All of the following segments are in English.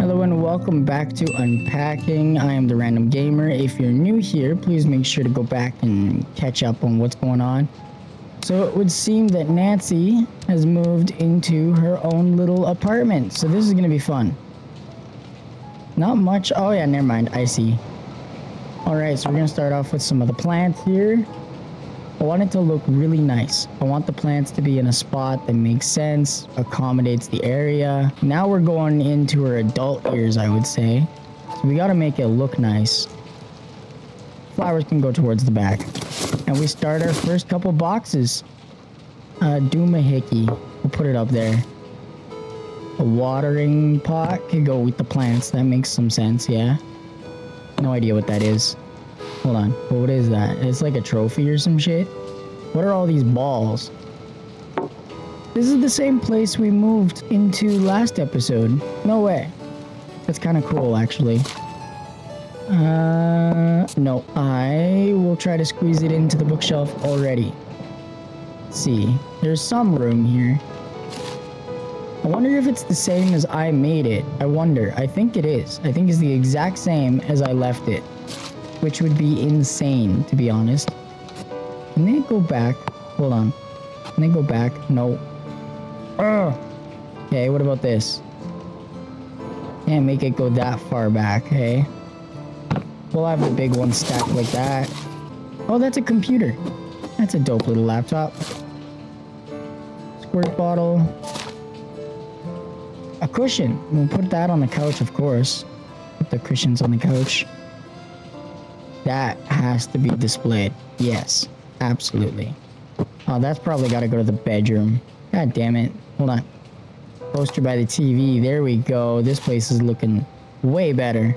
Hello and welcome back to Unpacking. I am the Random Gamer. If you're new here, please make sure to go back and catch up on what's going on. So it would seem that Nancy has moved into her own little apartment. So this is going to be fun. Not much. Oh yeah, never mind. I see. Alright, so we're going to start off with some of the plants here. I want it to look really nice. I want the plants to be in a spot that makes sense, accommodates the area. Now we're going into our adult years, I would say. So we got to make it look nice. Flowers can go towards the back. And we start our first couple boxes. Uh, Doomahickey. We'll put it up there. A watering pot could go with the plants. That makes some sense, yeah. No idea what that is. Hold on. What is that? It's like a trophy or some shit. What are all these balls? This is the same place we moved into last episode. No way. That's kind of cool, actually. Uh, no. I will try to squeeze it into the bookshelf already. Let's see. There's some room here. I wonder if it's the same as I made it. I wonder. I think it is. I think it's the exact same as I left it which would be insane, to be honest. Can they go back? Hold on. Can they go back? No. Ugh. Okay, what about this? Can't make it go that far back, hey? We'll have the big one stacked like that. Oh, that's a computer. That's a dope little laptop. Squirt bottle. A cushion. We'll put that on the couch, of course. Put the cushions on the couch. That has to be displayed. Yes, absolutely. Oh, that's probably got to go to the bedroom. God damn it. Hold on. Poster by the TV. There we go. This place is looking way better.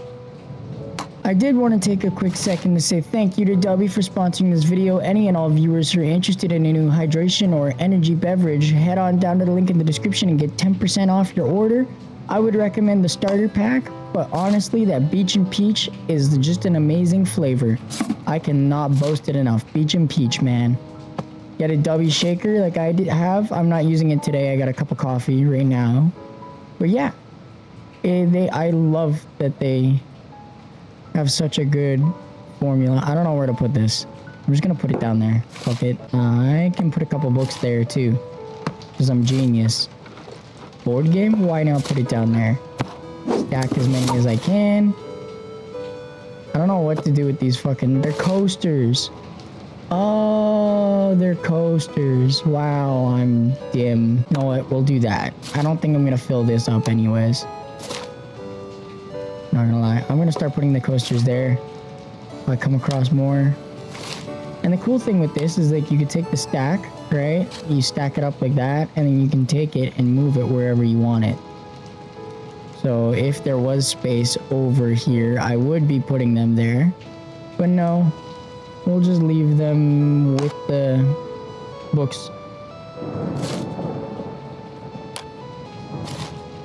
I did want to take a quick second to say thank you to Dubby for sponsoring this video. Any and all viewers who are interested in a new hydration or energy beverage, head on down to the link in the description and get 10% off your order. I would recommend the starter pack, but honestly, that Beach and Peach is just an amazing flavor. I cannot boast it enough. Beach and Peach, man. Get a W shaker like I did have. I'm not using it today. I got a cup of coffee right now. But yeah, it, eh, they I love that they have such a good formula. I don't know where to put this. I'm just gonna put it down there. Fuck it. I can put a couple books there too, because I'm genius board game, why not put it down there? Stack as many as I can. I don't know what to do with these fucking... They're coasters. Oh, they're coasters. Wow, I'm dim. You know what? We'll do that. I don't think I'm going to fill this up anyways. Not gonna lie. I'm going to start putting the coasters there. If I come across more. And the cool thing with this is like you could take the stack, right? You stack it up like that, and then you can take it and move it wherever you want it. So if there was space over here, I would be putting them there. But no, we'll just leave them with the books.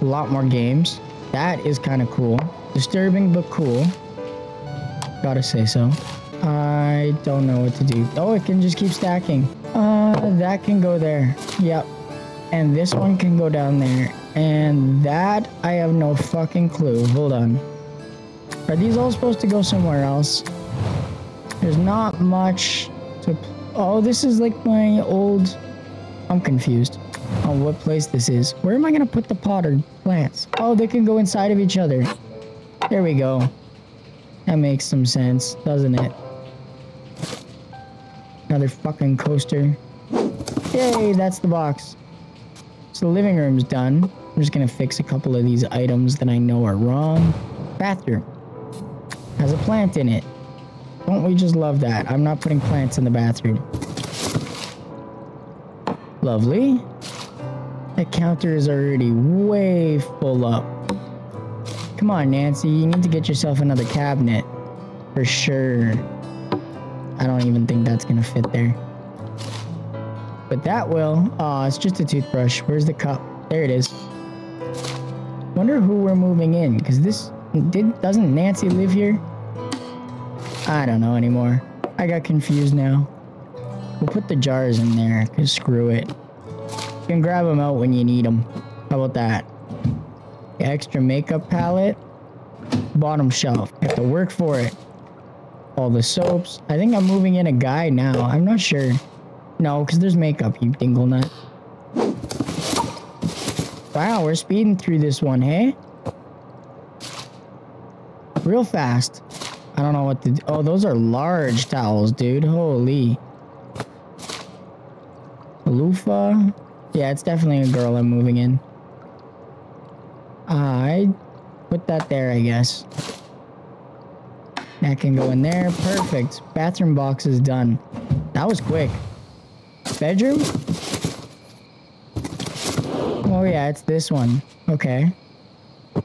A lot more games. That is kind of cool. Disturbing, but cool. Gotta say so. I don't know what to do. Oh, it can just keep stacking. Uh, that can go there. Yep. And this one can go down there. And that, I have no fucking clue. Hold on. Are these all supposed to go somewhere else? There's not much to... Oh, this is like my old... I'm confused on what place this is. Where am I going to put the potted plants? Oh, they can go inside of each other. There we go. That makes some sense, doesn't it? Another fucking coaster. Yay, that's the box. So the living room's done. I'm just gonna fix a couple of these items that I know are wrong. Bathroom. Has a plant in it. Don't we just love that? I'm not putting plants in the bathroom. Lovely. That counter is already way full up. Come on, Nancy. You need to get yourself another cabinet. For sure. I don't even think that's gonna fit there. But that will. Oh, it's just a toothbrush. Where's the cup? There it is. Wonder who we're moving in, because this did doesn't Nancy live here? I don't know anymore. I got confused now. We'll put the jars in there, because screw it. You can grab them out when you need them. How about that? Extra makeup palette. Bottom shelf. Have to work for it. All the soaps. I think I'm moving in a guy now. I'm not sure. No, because there's makeup, you dingle nut. Wow, we're speeding through this one, hey? Real fast. I don't know what to do. Oh, those are large towels, dude. Holy. Loofah. Yeah, it's definitely a girl I'm moving in. I put that there, I guess. That can go in there. Perfect. Bathroom box is done. That was quick. Bedroom? Oh yeah, it's this one. Okay.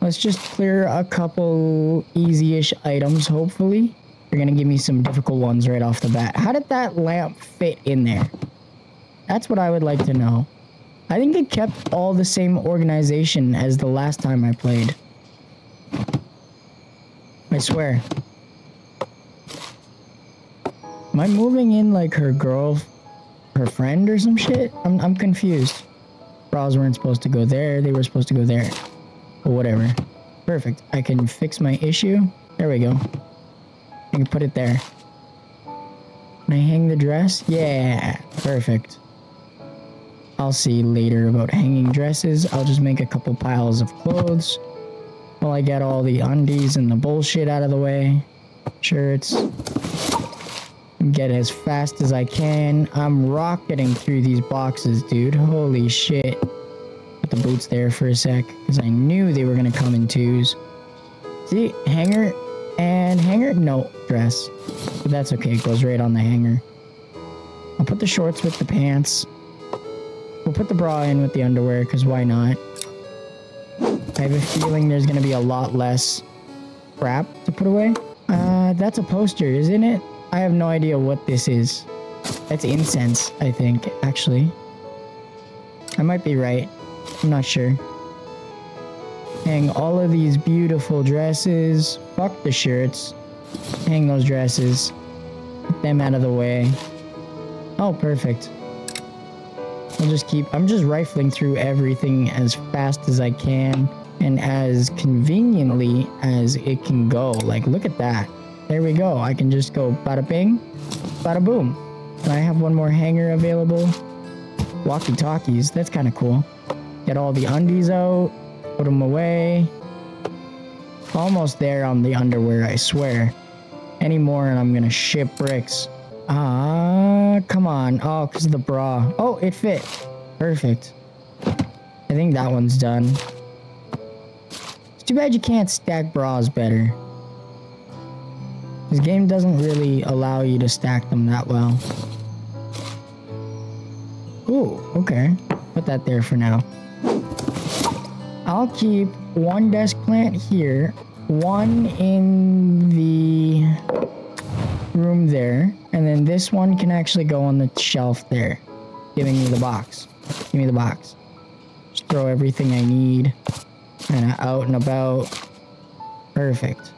Let's just clear a couple easy-ish items, hopefully. You're gonna give me some difficult ones right off the bat. How did that lamp fit in there? That's what I would like to know. I think it kept all the same organization as the last time I played. I swear. Am I moving in like her girl, her friend or some shit? I'm, I'm confused. Bras weren't supposed to go there. They were supposed to go there. But whatever. Perfect. I can fix my issue. There we go. I can put it there. Can I hang the dress? Yeah. Perfect. I'll see later about hanging dresses. I'll just make a couple piles of clothes while I get all the undies and the bullshit out of the way. Shirts. Get as fast as I can. I'm rocketing through these boxes, dude. Holy shit. Put the boots there for a sec, because I knew they were going to come in twos. See, hanger and hanger? No, dress. But that's okay, it goes right on the hanger. I'll put the shorts with the pants. We'll put the bra in with the underwear, because why not? I have a feeling there's going to be a lot less crap to put away. Uh, that's a poster, isn't it? I have no idea what this is. That's incense, I think, actually. I might be right. I'm not sure. Hang all of these beautiful dresses. Fuck the shirts. Hang those dresses. Get them out of the way. Oh, perfect. I'll just keep... I'm just rifling through everything as fast as I can and as conveniently as it can go. Like, look at that. There we go. I can just go bada bing, bada boom. And I have one more hanger available. Walkie talkies. That's kind of cool. Get all the undies out, put them away. Almost there on the underwear, I swear. Any more and I'm gonna ship bricks. Ah, come on. Oh, because of the bra. Oh, it fit. Perfect. I think that one's done. It's too bad you can't stack bras better. This game doesn't really allow you to stack them that well. Ooh, okay. Put that there for now. I'll keep one desk plant here, one in the room there, and then this one can actually go on the shelf there, giving me the box. Give me the box. Just throw everything I need kind of out and about. Perfect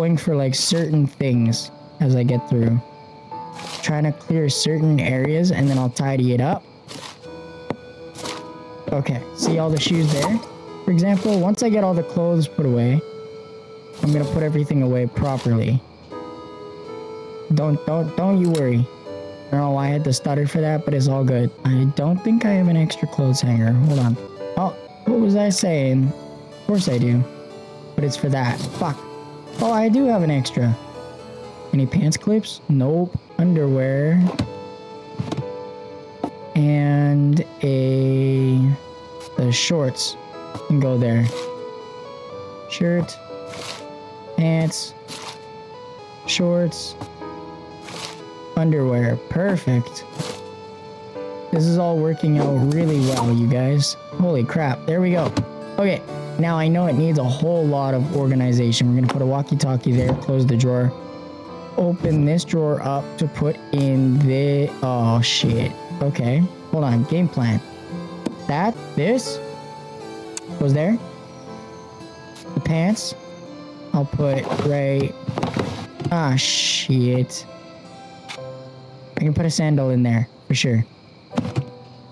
going for like certain things as I get through. Trying to clear certain areas and then I'll tidy it up. Okay, see all the shoes there? For example, once I get all the clothes put away, I'm gonna put everything away properly. Don't, don't, don't you worry. I don't know why I had to stutter for that, but it's all good. I don't think I have an extra clothes hanger. Hold on. Oh, what was I saying? Of course I do. But it's for that. Fuck. Oh, I do have an extra. Any pants clips? Nope. Underwear. And a... The shorts can go there. Shirt. Pants. Shorts. Underwear. Perfect. This is all working out really well, you guys. Holy crap. There we go. Okay. Now I know it needs a whole lot of organization. We're gonna put a walkie-talkie there, close the drawer. Open this drawer up to put in the, oh shit. Okay, hold on, game plan. That, this, was there. The pants, I'll put right, ah shit. I can put a sandal in there, for sure.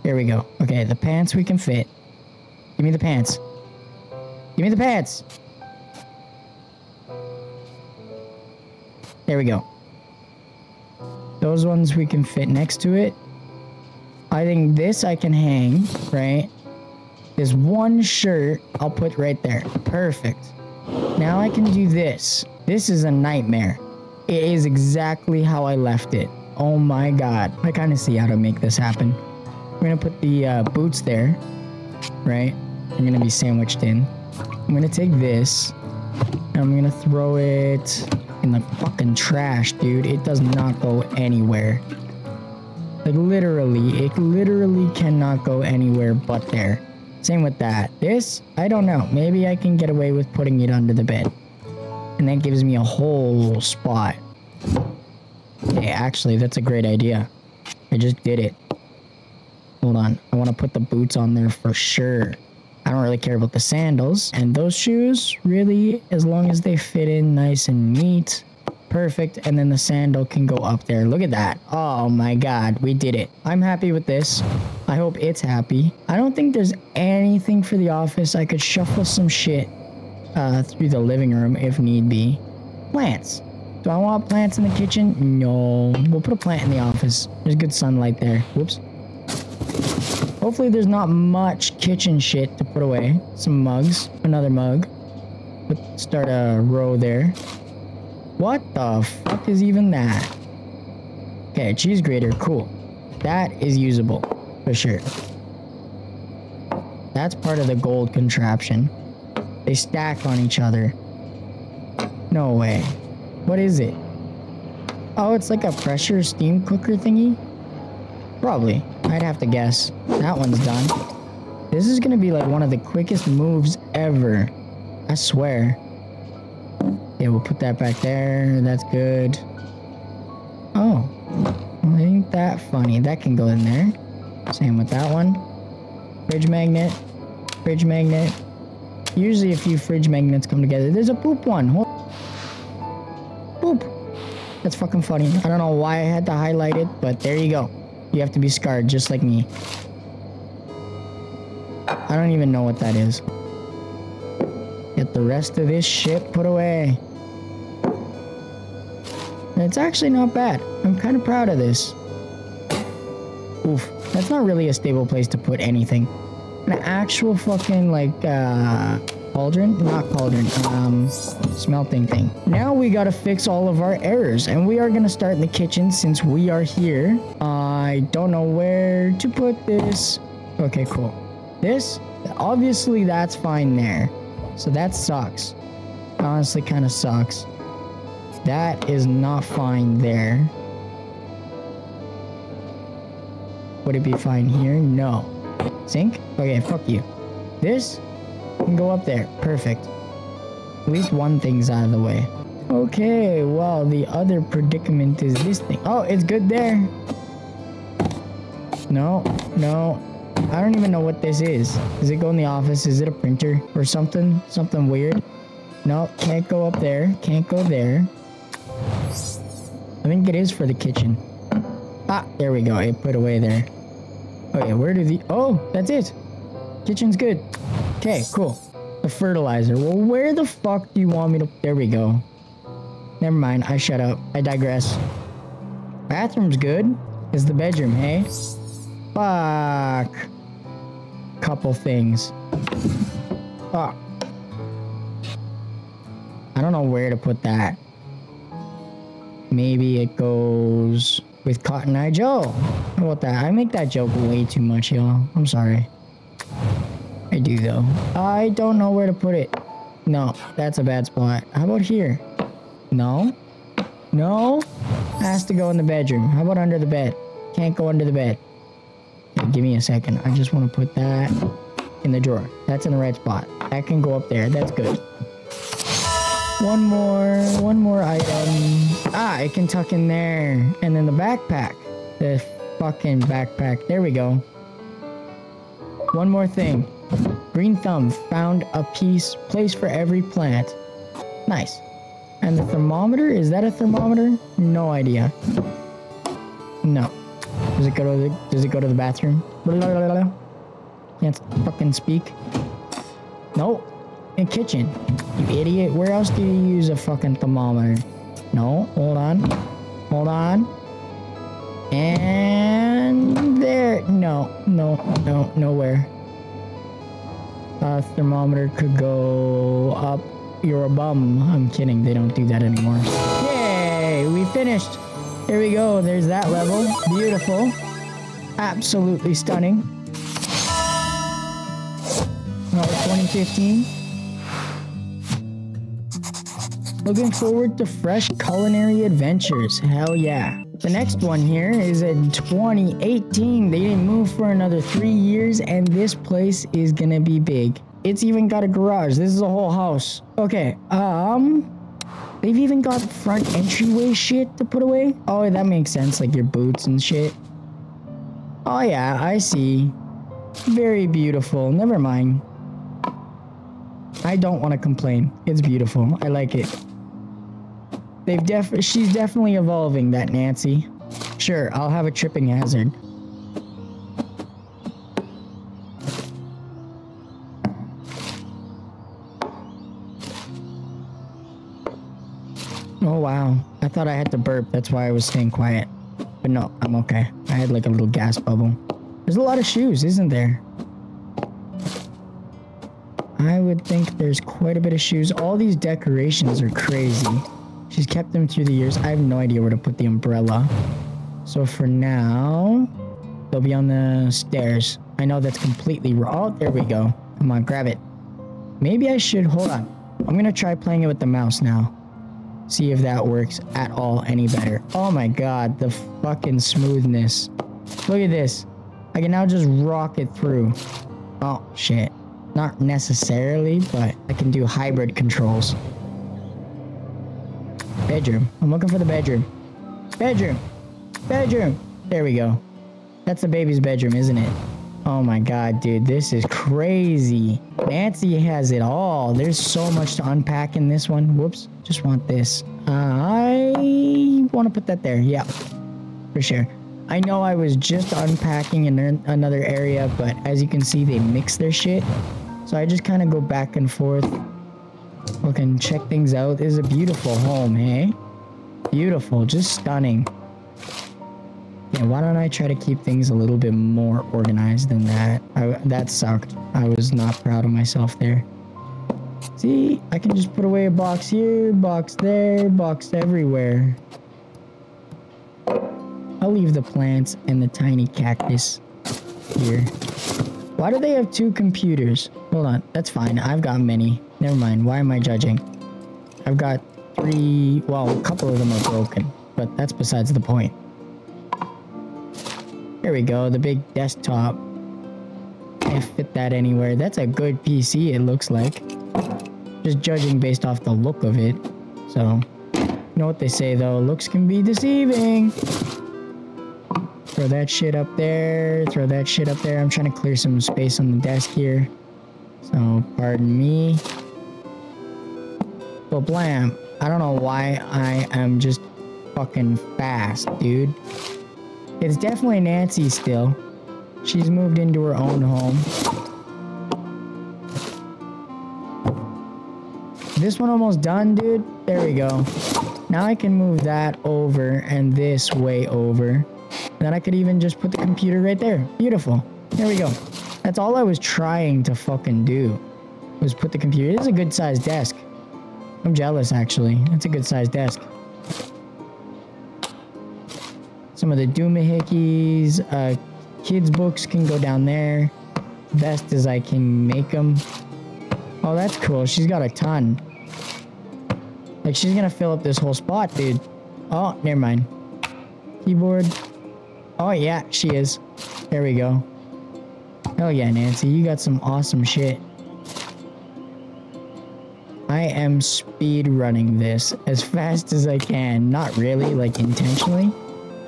Here we go. Okay, the pants we can fit. Give me the pants. Give me the pants. There we go. Those ones we can fit next to it. I think this I can hang, right? This one shirt I'll put right there. Perfect. Now I can do this. This is a nightmare. It is exactly how I left it. Oh my god. I kind of see how to make this happen. We're gonna put the uh, boots there, right? They're gonna be sandwiched in. I'm gonna take this, and I'm gonna throw it in the fucking trash, dude. It does not go anywhere. Like literally, it literally cannot go anywhere but there. Same with that. This, I don't know. Maybe I can get away with putting it under the bed. And that gives me a whole spot. Hey, actually, that's a great idea. I just did it. Hold on. I want to put the boots on there for sure. I don't really care about the sandals. And those shoes, really, as long as they fit in nice and neat, perfect. And then the sandal can go up there. Look at that. Oh my God, we did it. I'm happy with this. I hope it's happy. I don't think there's anything for the office. I could shuffle some shit uh, through the living room if need be. Plants. Do I want plants in the kitchen? No. We'll put a plant in the office. There's good sunlight there. Whoops. Hopefully there's not much kitchen shit to put away. Some mugs. Another mug. Let's start a row there. What the fuck is even that? Okay, cheese grater. Cool. That is usable. For sure. That's part of the gold contraption. They stack on each other. No way. What is it? Oh, it's like a pressure steam cooker thingy? Probably. I'd have to guess. That one's done. This is gonna be like one of the quickest moves ever. I swear. Yeah, we'll put that back there. That's good. Oh. Ain't that funny. That can go in there. Same with that one. Fridge magnet. Fridge magnet. Usually a few fridge magnets come together. There's a poop one. Hold Boop. That's fucking funny. I don't know why I had to highlight it, but there you go. You have to be scarred just like me. I don't even know what that is. Get the rest of this shit put away. It's actually not bad. I'm kind of proud of this. Oof. That's not really a stable place to put anything. An actual fucking, like, uh, cauldron? Not cauldron, um, smelting thing. Now we gotta fix all of our errors, and we are gonna start in the kitchen since we are here. I don't know where to put this. Okay, cool. This, obviously that's fine there. So that sucks. Honestly, kind of sucks. That is not fine there. Would it be fine here? No. Sink? Okay, fuck you. This go up there. Perfect. At least one thing's out of the way. Okay, well, the other predicament is this thing. Oh, it's good there. No, no. I don't even know what this is. Does it go in the office? Is it a printer or something? Something weird? No, can't go up there. Can't go there. I think it is for the kitchen. Ah, there we go. It put away there. Okay, where do the... Oh, that's it. Kitchen's good. Okay, cool. The fertilizer. Well, where the fuck do you want me to... There we go. Never mind. I shut up. I digress. Bathroom's good. Is the bedroom, hey? Fuck. Couple things. Fuck. I don't know where to put that. Maybe it goes with Cotton Eye Joe. How about that? I make that joke way too much, y'all. I'm sorry. I do, though. I don't know where to put it. No, that's a bad spot. How about here? No? No? Has to go in the bedroom. How about under the bed? Can't go under the bed. Okay, give me a second. I just want to put that in the drawer. That's in the right spot. That can go up there. That's good. One more, one more item. Ah, it can tuck in there. And then the backpack. The fucking backpack. There we go. One more thing. Green Thumb found a piece, place for every plant. Nice. And the thermometer, is that a thermometer? No idea. No. Does it go to the, does it go to the bathroom? Blah, Can't fucking speak. No. In kitchen. You idiot. Where else do you use a fucking thermometer? No. Hold on. Hold on. And there. No. No. No. Nowhere. A thermometer could go up your bum. I'm kidding. They don't do that anymore. Yay! We finished. Here we go. There's that level. Beautiful. Absolutely stunning. Oh, 2015. Looking forward to fresh culinary adventures. Hell yeah. The next one here is in 2018. They didn't move for another three years, and this place is gonna be big. It's even got a garage. This is a whole house. Okay, um, they've even got front entryway shit to put away. Oh, that makes sense, like your boots and shit. Oh yeah, I see. Very beautiful. Never mind. I don't want to complain. It's beautiful. I like it. They've def she's definitely evolving, that Nancy. Sure, I'll have a tripping hazard. Oh wow. I thought I had to burp. That's why I was staying quiet. But no, I'm okay. I had like a little gas bubble. There's a lot of shoes, isn't there? I would think there's quite a bit of shoes. All these decorations are crazy. She's kept them through the years. I have no idea where to put the umbrella. So for now, they'll be on the stairs. I know that's completely wrong. Oh, there we go. Come on, grab it. Maybe I should, hold on. I'm gonna try playing it with the mouse now. See if that works at all any better. Oh my god, the fucking smoothness. Look at this. I can now just rock it through. Oh, shit. Not necessarily, but I can do hybrid controls. Bedroom. I'm looking for the bedroom. Bedroom. Bedroom. There we go. That's the baby's bedroom, isn't it? Oh my god, dude, this is crazy. Nancy has it all. There's so much to unpack in this one. Whoops, just want this. I want to put that there. Yeah, for sure. I know I was just unpacking in another area, but as you can see, they mix their shit. So I just kind of go back and forth. Look and check things out. This is a beautiful home, hey? Beautiful, just stunning. Yeah, why don't I try to keep things a little bit more organized than that? I, that sucked. I was not proud of myself there. See, I can just put away a box here, box there, box everywhere. I'll leave the plants and the tiny cactus here. Why do they have two computers? Hold on, that's fine. I've got many. Never mind. Why am I judging? I've got three, well, a couple of them are broken, but that's besides the point. There we go, the big desktop. Can't fit that anywhere. That's a good PC, it looks like. Just judging based off the look of it. So, you know what they say though, looks can be deceiving. Throw that shit up there, throw that shit up there. I'm trying to clear some space on the desk here. So, pardon me. But blam, I don't know why I am just fucking fast, dude. It's definitely Nancy still. She's moved into her own home. This one almost done, dude. There we go. Now I can move that over and this way over. Then I could even just put the computer right there. Beautiful. There we go. That's all I was trying to fucking do. Was put the computer. This is a good sized desk. I'm jealous, actually. That's a good sized desk. Some of the doohickeys, uh, kids' books can go down there. Best as I can make them. Oh, that's cool. She's got a ton. Like, she's gonna fill up this whole spot, dude. Oh, never mind. Keyboard. Oh, yeah, she is. There we go. Hell yeah, Nancy. You got some awesome shit. I am speed running this as fast as I can. Not really, like intentionally.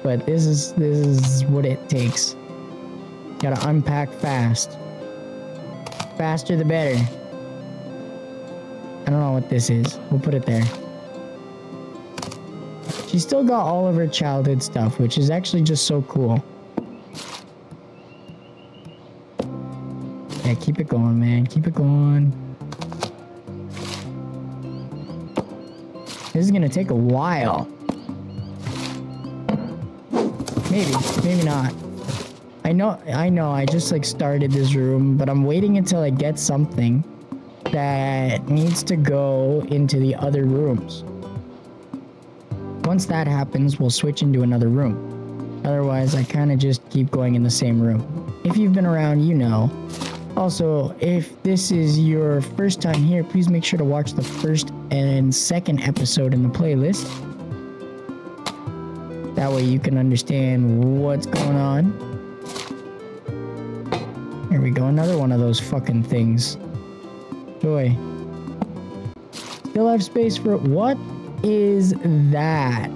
But this is this is what it takes. Gotta unpack fast. Faster the better. I don't know what this is. We'll put it there. She's still got all of her childhood stuff, which is actually just so cool. Yeah, keep it going, man. Keep it going. This is gonna take a while. Maybe, maybe not. I know, I know, I just like started this room, but I'm waiting until I get something that needs to go into the other rooms. Once that happens, we'll switch into another room. Otherwise, I kind of just keep going in the same room. If you've been around, you know. Also, if this is your first time here, please make sure to watch the first and second episode in the playlist. That way you can understand what's going on. Here we go, another one of those fucking things. Joy. Still have space for what is that?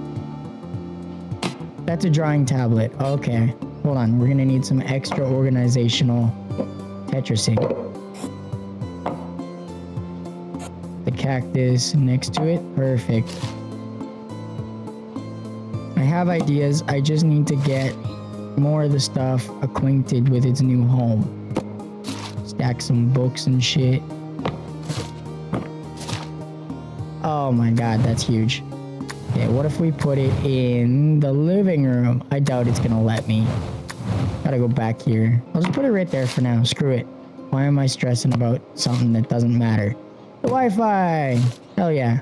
That's a drawing tablet. Okay. Hold on, we're gonna need some extra organizational Tetrising. Cactus next to it. Perfect. I have ideas. I just need to get more of the stuff acquainted with its new home. Stack some books and shit. Oh my god, that's huge. Okay, what if we put it in the living room? I doubt it's gonna let me. Gotta go back here. I'll just put it right there for now. Screw it. Why am I stressing about something that doesn't matter? The Wi-Fi! Hell yeah.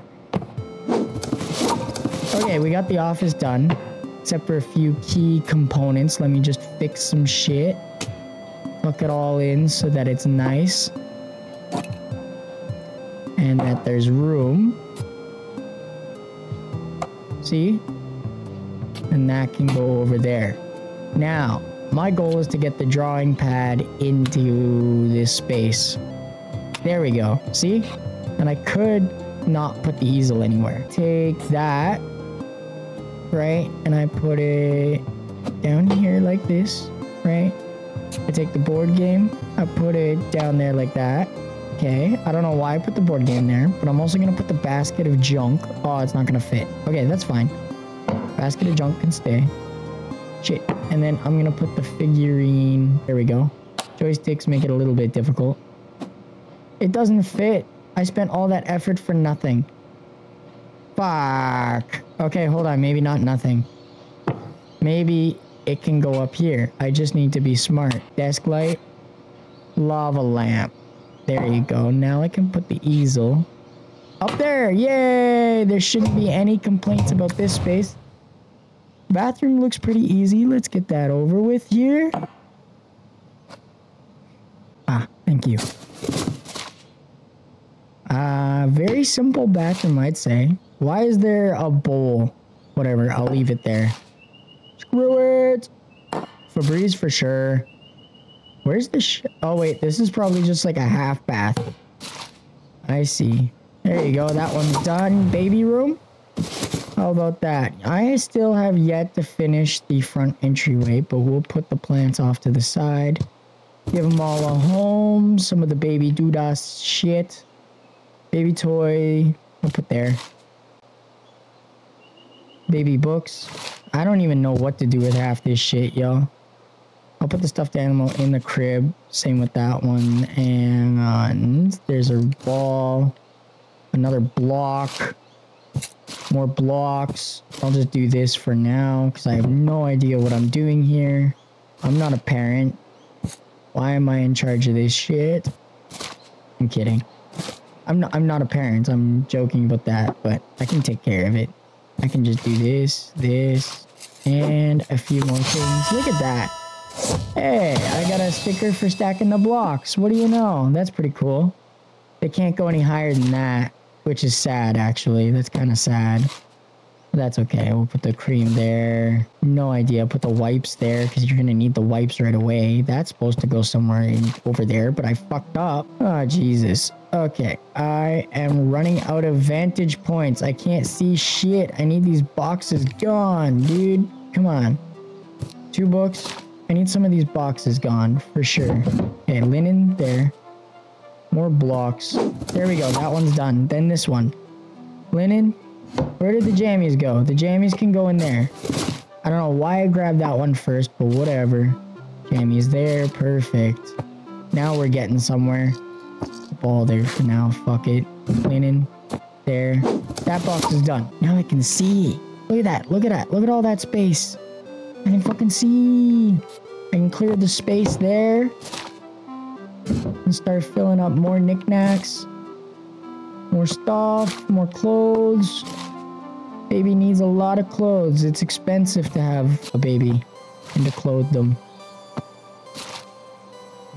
Okay, we got the office done. Except for a few key components. Let me just fix some shit. Hook it all in so that it's nice. And that there's room. See? And that can go over there. Now, my goal is to get the drawing pad into this space. There we go. See? And I could not put the easel anywhere. Take that, right? And I put it down here like this, right? I take the board game, I put it down there like that. Okay, I don't know why I put the board game there, but I'm also gonna put the basket of junk. Oh, it's not gonna fit. Okay, that's fine. Basket of junk can stay. Shit. And then I'm gonna put the figurine. There we go. Joysticks make it a little bit difficult. It doesn't fit. I spent all that effort for nothing. Fuck. Okay, hold on. Maybe not nothing. Maybe it can go up here. I just need to be smart. Desk light. Lava lamp. There you go. Now I can put the easel up there. Yay! There shouldn't be any complaints about this space. Bathroom looks pretty easy. Let's get that over with here. Ah, thank you. Uh, simple bathroom, I'd say. Why is there a bowl? Whatever, I'll leave it there. Screw it! Febreze for sure. Where's the sh- Oh wait, this is probably just like a half bath. I see. There you go, that one's done. Baby room? How about that? I still have yet to finish the front entryway, but we'll put the plants off to the side. Give them all a home. Some of the baby doodah shit. Baby toy. I'll put there. Baby books. I don't even know what to do with half this shit, yo. I'll put the stuffed animal in the crib. Same with that one. And uh, there's a ball. Another block more blocks. I'll just do this for now because I have no idea what I'm doing here. I'm not a parent. Why am I in charge of this shit? I'm kidding. I'm not, I'm not a parent. I'm joking about that, but I can take care of it. I can just do this, this, and a few more things. Look at that. Hey, I got a sticker for stacking the blocks. What do you know? That's pretty cool. They can't go any higher than that which is sad actually. That's kind of sad. That's okay. We'll put the cream there. No idea. Put the wipes there because you're gonna need the wipes right away. That's supposed to go somewhere in, over there, but I fucked up. Oh Jesus. Okay, I am running out of vantage points. I can't see shit. I need these boxes gone, dude. Come on. Two books. I need some of these boxes gone for sure. Okay, linen there. More blocks. There we go. That one's done. Then this one. Linen. Where did the jammies go? The jammies can go in there. I don't know why I grabbed that one first, but whatever. Jammies there. Perfect. Now we're getting somewhere. Ball there for now. Fuck it. Cleaning. There. That box is done. Now I can see. Look at that. Look at that. Look at all that space. I can fucking see. I can clear the space there. And start filling up more knickknacks. More stuff. More clothes. Baby needs a lot of clothes. It's expensive to have a baby and to clothe them.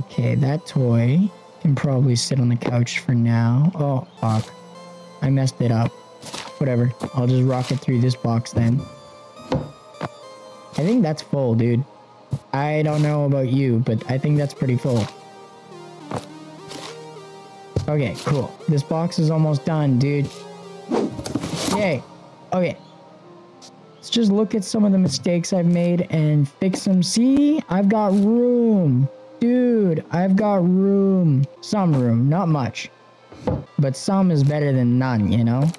Okay, that toy can probably sit on the couch for now. Oh, fuck. I messed it up. Whatever. I'll just rock it through this box then. I think that's full, dude. I don't know about you, but I think that's pretty full. Okay, cool. This box is almost done, dude. Yay. Okay. Let's just look at some of the mistakes I've made and fix them. See? I've got room. Dude, I've got room. Some room, not much. But some is better than none, you know?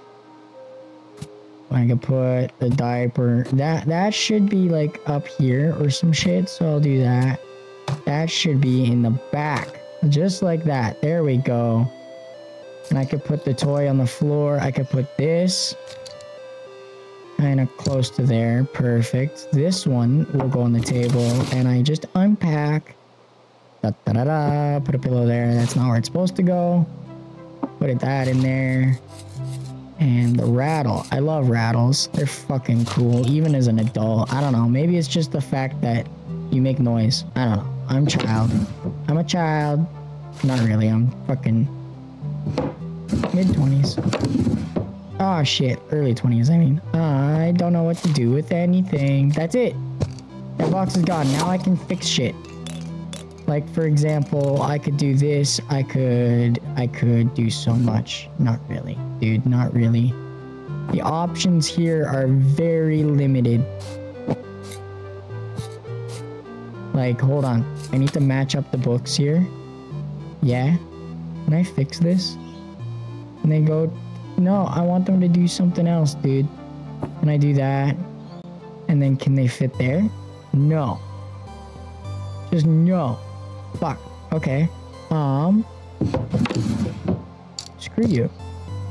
I could put the diaper. That that should be like up here or some shit, so I'll do that. That should be in the back. Just like that. There we go. And I could put the toy on the floor. I could put this kind of close to there. Perfect. This one will go on the table and I just unpack. Da, da, da, da. Put a pillow there. That's not where it's supposed to go. Put it that in there. And the rattle. I love rattles. They're fucking cool, even as an adult. I don't know. Maybe it's just the fact that you make noise. I don't know. I'm a child. I'm a child. Not really. I'm fucking mid 20s. Oh shit. Early 20s, I mean. I don't know what to do with anything. That's it. That box is gone. Now I can fix shit. Like for example, I could do this. I could I could do so much. Not really, dude, not really. The options here are very limited. Like, hold on. I need to match up the books here. Yeah. Can I fix this? And they go no, I want them to do something else, dude. Can I do that? And then can they fit there? No. Just no. Fuck. Okay. Um. Screw you.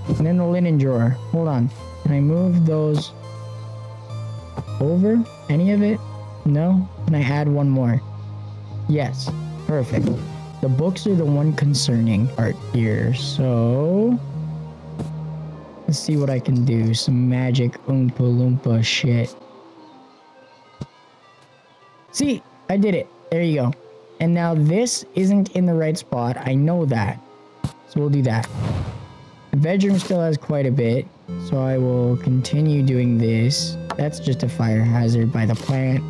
And then the linen drawer. Hold on. Can I move those over? Any of it? No? Can I add one more? Yes. Perfect. The books are the one concerning part here. So. Let's see what I can do. Some magic Oompa Loompa shit. See? I did it. There you go. And now this isn't in the right spot. I know that. So we'll do that. The bedroom still has quite a bit. So I will continue doing this. That's just a fire hazard by the plant.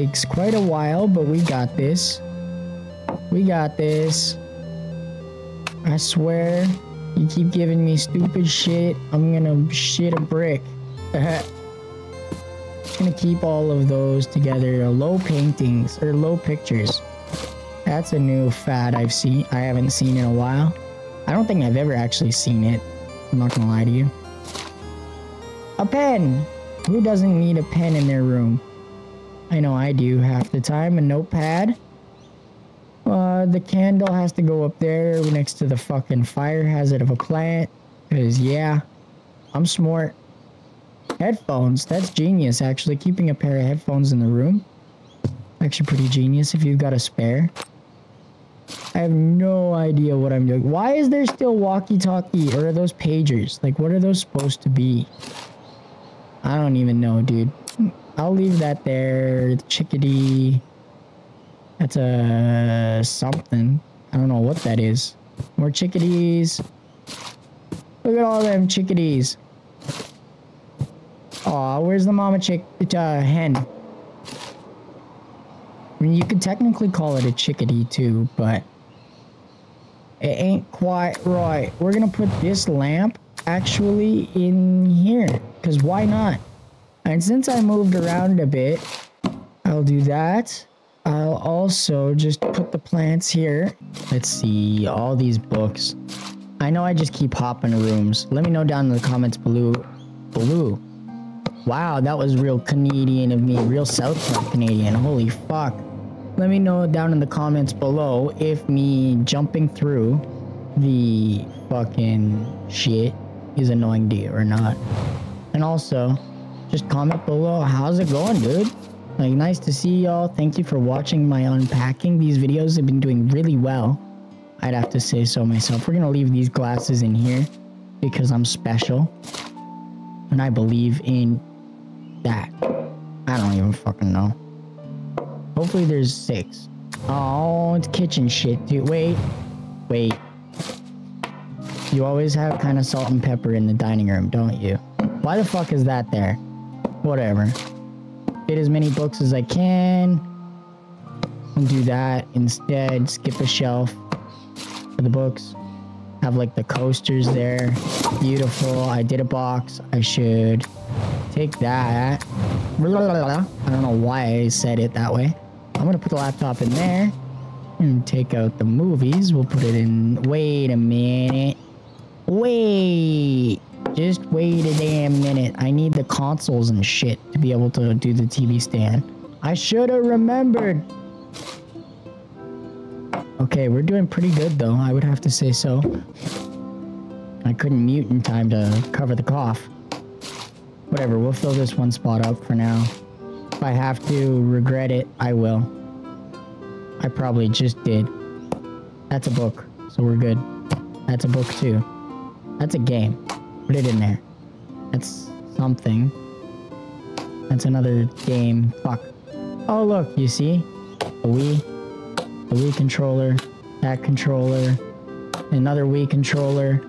Takes quite a while, but we got this. We got this. I swear, you keep giving me stupid shit, I'm gonna shit a brick. gonna keep all of those together. Low paintings or low pictures. That's a new fad I've seen. I haven't seen in a while. I don't think I've ever actually seen it. I'm not gonna lie to you. A pen. Who doesn't need a pen in their room? I know I do half the time. A notepad. Uh, the candle has to go up there next to the fucking fire hazard of a plant. Cause yeah, I'm smart. Headphones. That's genius, actually. Keeping a pair of headphones in the room. Actually pretty genius if you've got a spare. I have no idea what I'm doing. Why is there still walkie-talkie? Or are those pagers? Like, what are those supposed to be? I don't even know, dude. I'll leave that there. Chickadee. That's a something. I don't know what that is. More chickadees. Look at all them chickadees. Aw, where's the mama chick, uh, hen? I mean, you could technically call it a chickadee too, but it ain't quite right. We're gonna put this lamp actually in here, because why not? And since I moved around a bit, I'll do that. I'll also just put the plants here. Let's see, all these books. I know I just keep hopping rooms. Let me know down in the comments below. Below Wow, that was real Canadian of me. Real South Canadian. Holy fuck. let me know down in the comments below if me jumping through the fucking shit is annoying to you or not. And also, just comment below how's it going, dude? Like, nice to see y'all. Thank you for watching my unpacking. These videos have been doing really well. I'd have to say so myself. We're gonna leave these glasses in here because I'm special. And I believe in that. I don't even fucking know. Hopefully there's six. Oh, it's kitchen shit, dude. Wait. Wait. You always have kind of salt and pepper in the dining room, don't you? Why the fuck is that there? Whatever. Get as many books as I can. And do that instead. Skip a shelf for the books. Have like the coasters there. Beautiful. I did a box. I should take that. I don't know why I said it that way. I'm gonna put the laptop in there and take out the movies. We'll put it in. Wait a minute. Wait. Just wait a damn minute. I need the consoles and shit to be able to do the TV stand. I should have remembered. Okay, we're doing pretty good though. I would have to say so. I couldn't mute in time to cover the cough. Whatever, we'll fill this one spot up for now. If I have to regret it, I will. I probably just did. That's a book, so we're good. That's a book too. That's a game. Put it in there. That's something. That's another game. Fuck. Oh, look, you see? A Wii. A Wii controller. That controller. Another Wii controller.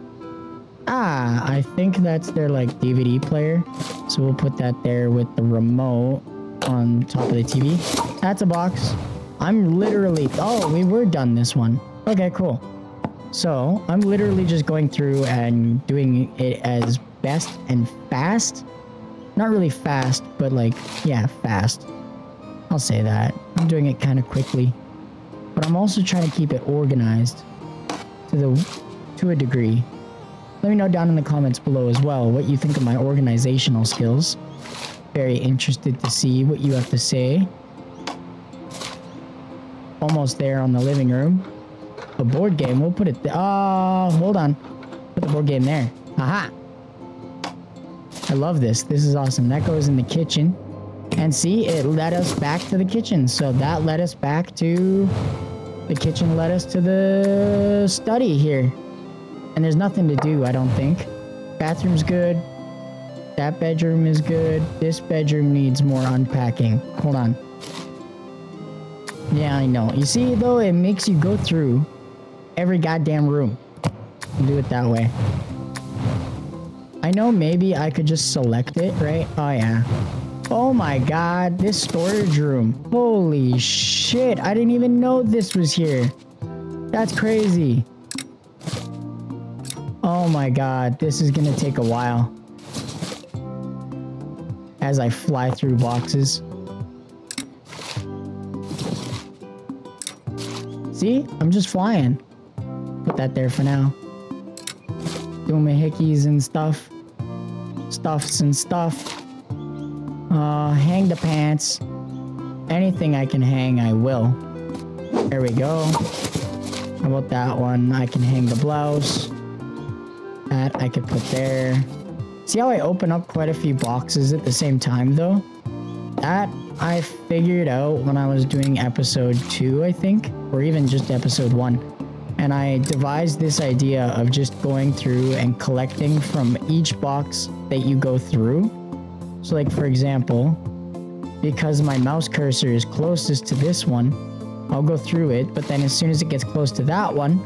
Ah, I think that's their like DVD player. So we'll put that there with the remote on top of the TV. That's a box. I'm literally, oh, we were done this one. Okay, cool. So I'm literally just going through and doing it as best and fast. Not really fast, but like, yeah, fast. I'll say that. I'm doing it kind of quickly. But I'm also trying to keep it organized to the to a degree. Let me know down in the comments below as well what you think of my organizational skills. Very interested to see what you have to say. Almost there on the living room. A board game, we'll put it Oh, hold on. Put the board game there. Aha! I love this. This is awesome. That goes in the kitchen. And see, it led us back to the kitchen. So that led us back to... The kitchen led us to the study here. And there's nothing to do, I don't think. Bathroom's good. That bedroom is good. This bedroom needs more unpacking. Hold on. Yeah, I know. You see, though, it makes you go through every goddamn room. Do it that way. I know maybe I could just select it, right? Oh, yeah. Oh my god, this storage room. Holy shit, I didn't even know this was here. That's crazy. Oh my god, this is gonna take a while. As I fly through boxes. See? I'm just flying. Put that there for now. Doing my hickeys and stuff. Stuffs and stuff. Uh, hang the pants. Anything I can hang, I will. There we go. How about that one? I can hang the blouse. That I could put there. See how I open up quite a few boxes at the same time, though? That I figured out when I was doing episode 2, I think, or even just episode 1 and I devised this idea of just going through and collecting from each box that you go through. So like for example, because my mouse cursor is closest to this one, I'll go through it, but then as soon as it gets close to that one,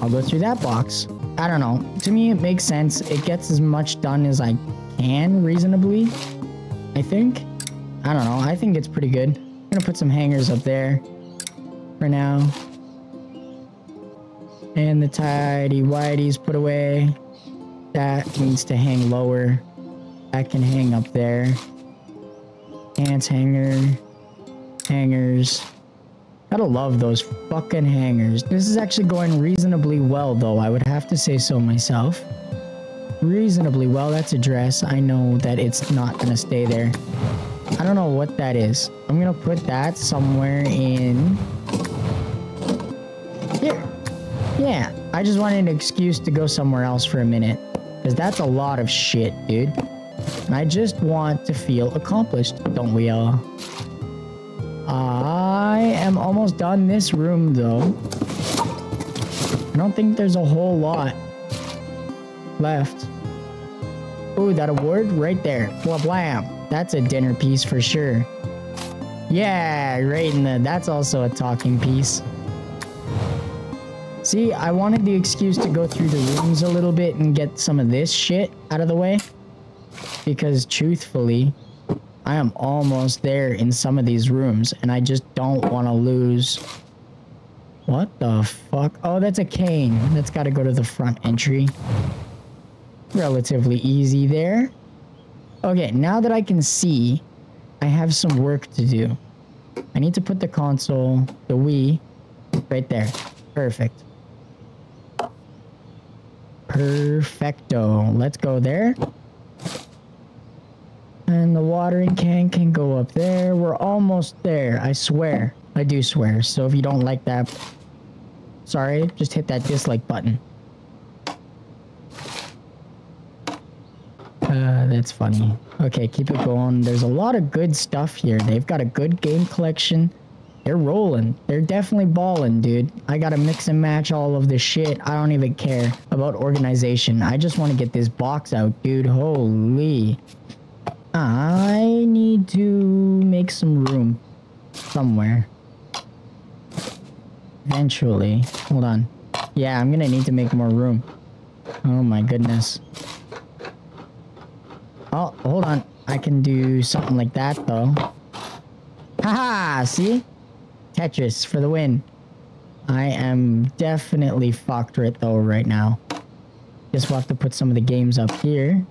I'll go through that box. I don't know. To me, it makes sense. It gets as much done as I can reasonably, I think. I don't know. I think it's pretty good. I'm gonna put some hangers up there for now. And the tidy whitey's put away. That needs to hang lower. That can hang up there. Pants hanger. Hangers. Gotta love those fucking hangers. This is actually going reasonably well though, I would have to say so myself. Reasonably well, that's a dress. I know that it's not gonna stay there. I don't know what that is. I'm gonna put that somewhere in Yeah, I just wanted an excuse to go somewhere else for a minute. Because that's a lot of shit, dude. And I just want to feel accomplished, don't we all? I am almost done this room, though. I don't think there's a whole lot left. Ooh, that award right there. Blah blam. That's a dinner piece for sure. Yeah, right in the. That's also a talking piece. See, I wanted the excuse to go through the rooms a little bit and get some of this shit out of the way. Because truthfully, I am almost there in some of these rooms and I just don't want to lose. What the fuck? Oh, that's a cane. That's got to go to the front entry. Relatively easy there. Okay, now that I can see, I have some work to do. I need to put the console, the Wii, right there. Perfect. Perfecto. Let's go there. And the watering can can go up there. We're almost there. I swear. I do swear. So if you don't like that, sorry, just hit that dislike button. Uh, that's funny. Okay, keep it going. There's a lot of good stuff here. They've got a good game collection. They're rolling. They're definitely balling, dude. I gotta mix and match all of this shit. I don't even care about organization. I just want to get this box out, dude. Holy. I need to make some room somewhere. Eventually. Hold on. Yeah, I'm gonna need to make more room. Oh my goodness. Oh, hold on. I can do something like that though. Haha, see? Tetris for the win. I am definitely fucked right though right now. Guess we'll have to put some of the games up here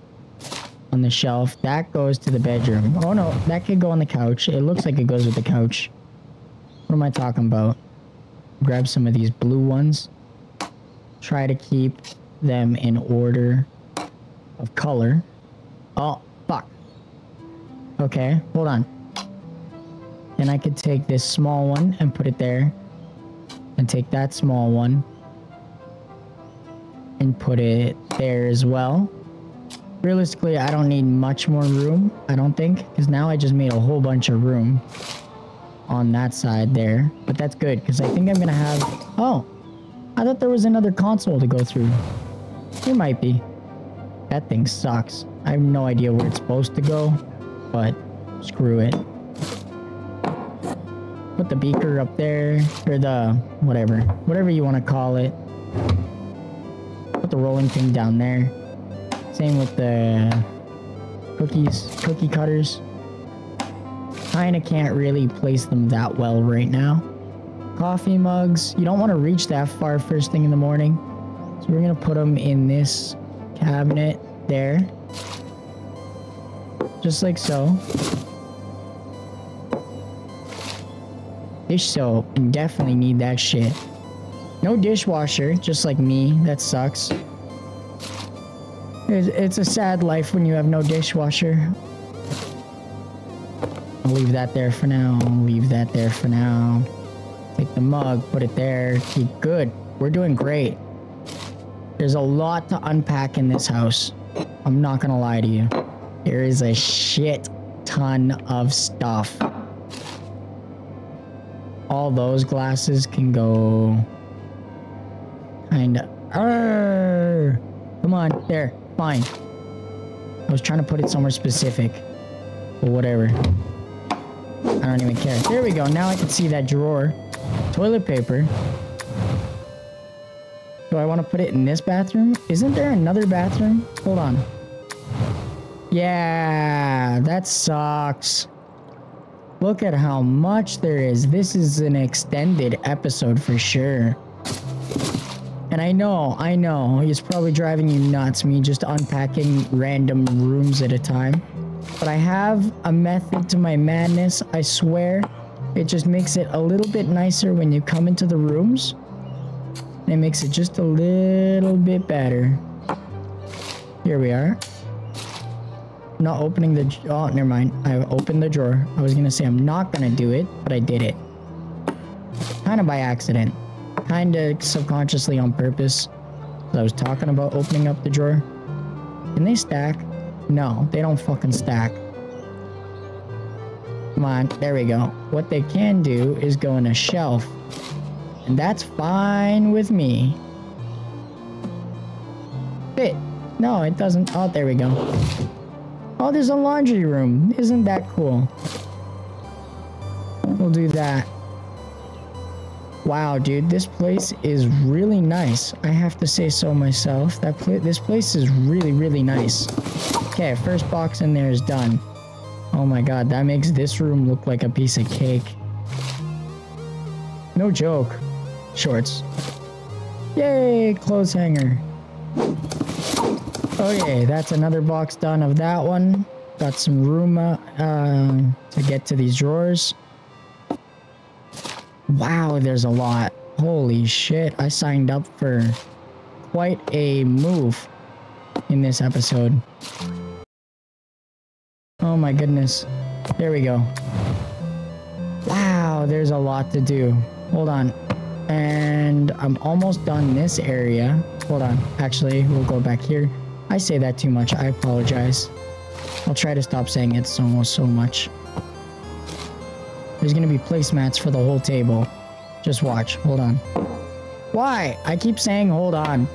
on the shelf. That goes to the bedroom. Oh no, that could go on the couch. It looks like it goes with the couch. What am I talking about? Grab some of these blue ones. Try to keep them in order of color. Oh, fuck. Okay, hold on. And I could take this small one and put it there. And take that small one. And put it there as well. Realistically, I don't need much more room, I don't think. Because now I just made a whole bunch of room on that side there. But that's good, because I think I'm going to have... Oh, I thought there was another console to go through. There might be. That thing sucks. I have no idea where it's supposed to go, but screw it put the beaker up there, or the, whatever, whatever you want to call it. Put the rolling thing down there. Same with the cookies, cookie cutters. Kinda can't really place them that well right now. Coffee mugs, you don't want to reach that far first thing in the morning. So we're gonna put them in this cabinet there. Just like so. Dish soap. and Definitely need that shit. No dishwasher, just like me. That sucks. It's, a sad life when you have no dishwasher. I'll leave that there for now. I'll leave that there for now. Take the mug, put it there. Keep good. We're doing great. There's a lot to unpack in this house. I'm not gonna lie to you. There is a shit ton of stuff all those glasses can go. Kind of come on there fine. I was trying to put it somewhere specific but whatever. I don't even care. There we go now i can see that drawer. Toilet paper. Do i want to put it in this bathroom? Isn't there another bathroom? Hold on. Yeah that sucks Look at how much there is. This is an extended episode for sure. And I know, I know, it's probably driving you nuts, me just unpacking random rooms at a time. But I have a method to my madness, I swear. It just makes it a little bit nicer when you come into the rooms. It makes it just a little bit better. Here we are. Not opening the. Oh, never mind. I opened the drawer. I was gonna say I'm not gonna do it, but I did it. Kind of by accident. Kind of subconsciously on purpose. I was talking about opening up the drawer. Can they stack? No, they don't fucking stack. Come on, there we go. What they can do is go in a shelf. And that's fine with me. Fit. No, it doesn't. Oh, there we go. Oh, there's a laundry room. Isn't that cool? We'll do that. Wow, dude, this place is really nice. I have to say so myself. That pla this place is really, really nice. Okay, first box in there is done. Oh my god, that makes this room look like a piece of cake. No joke. Shorts. Yay, clothes hanger. Okay, that's another box done of that one. Got some room uh, to get to these drawers. Wow, there's a lot. Holy shit, I signed up for quite a move in this episode. Oh my goodness. There we go. Wow, there's a lot to do. Hold on. And I'm almost done this area. Hold on. Actually, we'll go back here. I say that too much. I apologize. I'll try to stop saying it so, so much. There's gonna be placemats for the whole table. Just watch. Hold on. Why? I keep saying hold on.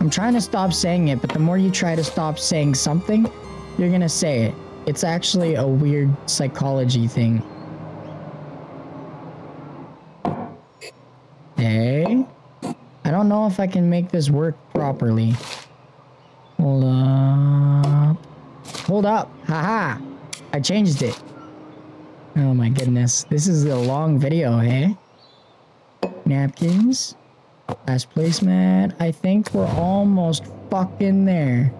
I'm trying to stop saying it, but the more you try to stop saying something, you're gonna say it. It's actually a weird psychology thing. Hey? I don't know if I can make this work properly. Hold up. Hold up. Haha. I changed it. Oh my goodness. This is a long video, hey? Napkins. Last placemat. I think we're almost fucking there.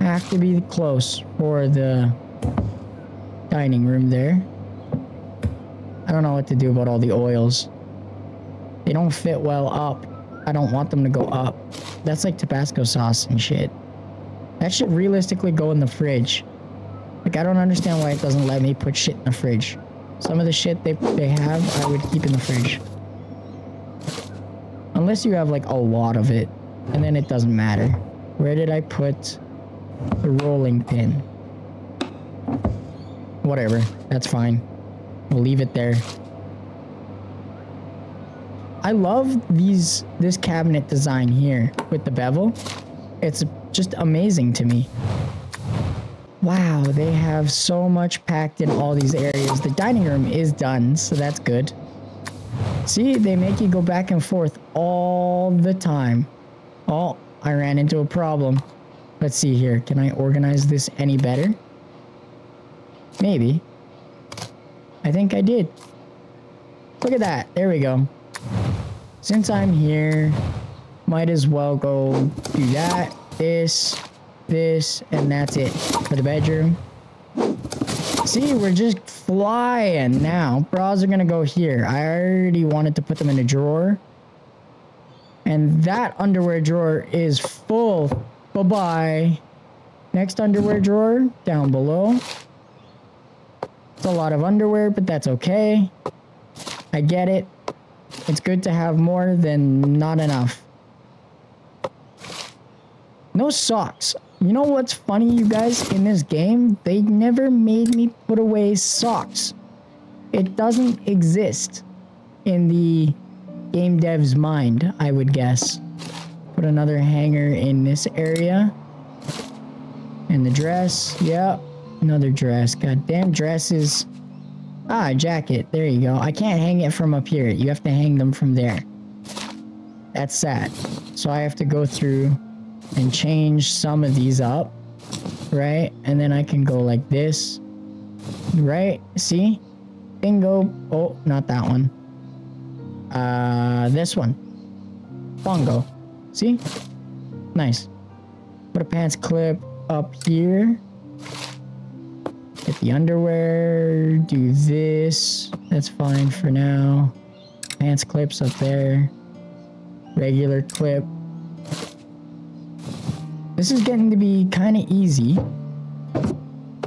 Have to be close for the dining room there. I don't know what to do about all the oils. They don't fit well up. I don't want them to go up. That's like Tabasco sauce and shit. That should realistically go in the fridge. Like, I don't understand why it doesn't let me put shit in the fridge. Some of the shit they, they have, I would keep in the fridge. Unless you have, like, a lot of it. And then it doesn't matter. Where did I put the rolling pin? Whatever. That's fine. We'll leave it there. I love these this cabinet design here with the bevel. It's just amazing to me. Wow, they have so much packed in all these areas. The dining room is done, so that's good. See, they make you go back and forth all the time. Oh, I ran into a problem. Let's see here. Can I organize this any better? Maybe. I think I did. Look at that. There we go. Since I'm here, might as well go do that this, this, and that's it for the bedroom. See, we're just flying now. Bras are gonna go here. I already wanted to put them in a drawer. And that underwear drawer is full. Bye-bye. Next underwear drawer, down below. It's a lot of underwear, but that's okay. I get it. It's good to have more than not enough. No socks. You know what's funny, you guys? In this game, they never made me put away socks. It doesn't exist in the game dev's mind, I would guess. Put another hanger in this area. And the dress. Yep. Another dress. Goddamn dresses. Ah, jacket. There you go. I can't hang it from up here. You have to hang them from there. That's sad. So I have to go through and change some of these up, right? And then I can go like this, right? See? Bingo. Oh, not that one. Uh, this one. Bongo. See? Nice. Put a pants clip up here. Get the underwear. Do this. That's fine for now. Pants clips up there. Regular clip this is getting to be kind of easy.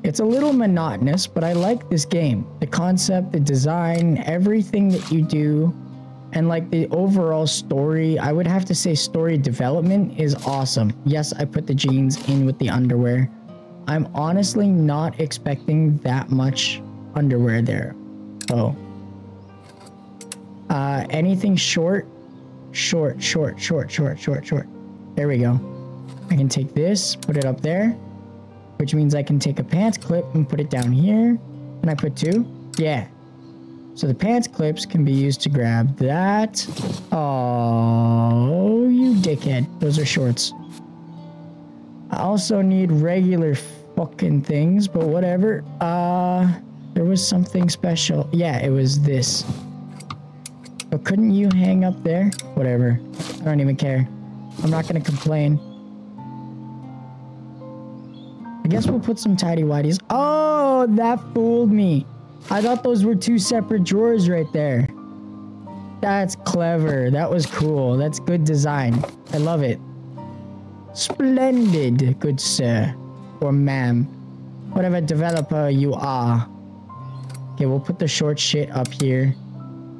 It's a little monotonous, but I like this game. The concept, the design, everything that you do, and like the overall story, I would have to say story development is awesome. Yes, I put the jeans in with the underwear. I'm honestly not expecting that much underwear there. Oh. Uh, anything short, short, short, short, short, short, short. There we go. I can take this, put it up there, which means I can take a pants clip and put it down here. Can I put two? Yeah. So the pants clips can be used to grab that. Oh, you dickhead. Those are shorts. I also need regular fucking things, but whatever. Uh, there was something special. Yeah, it was this. But couldn't you hang up there? Whatever. I don't even care. I'm not gonna complain. I guess we'll put some tidy whities. Oh, that fooled me. I thought those were two separate drawers right there. That's clever. That was cool. That's good design. I love it. Splendid, good sir. Or ma'am. Whatever developer you are. Okay, we'll put the short shit up here.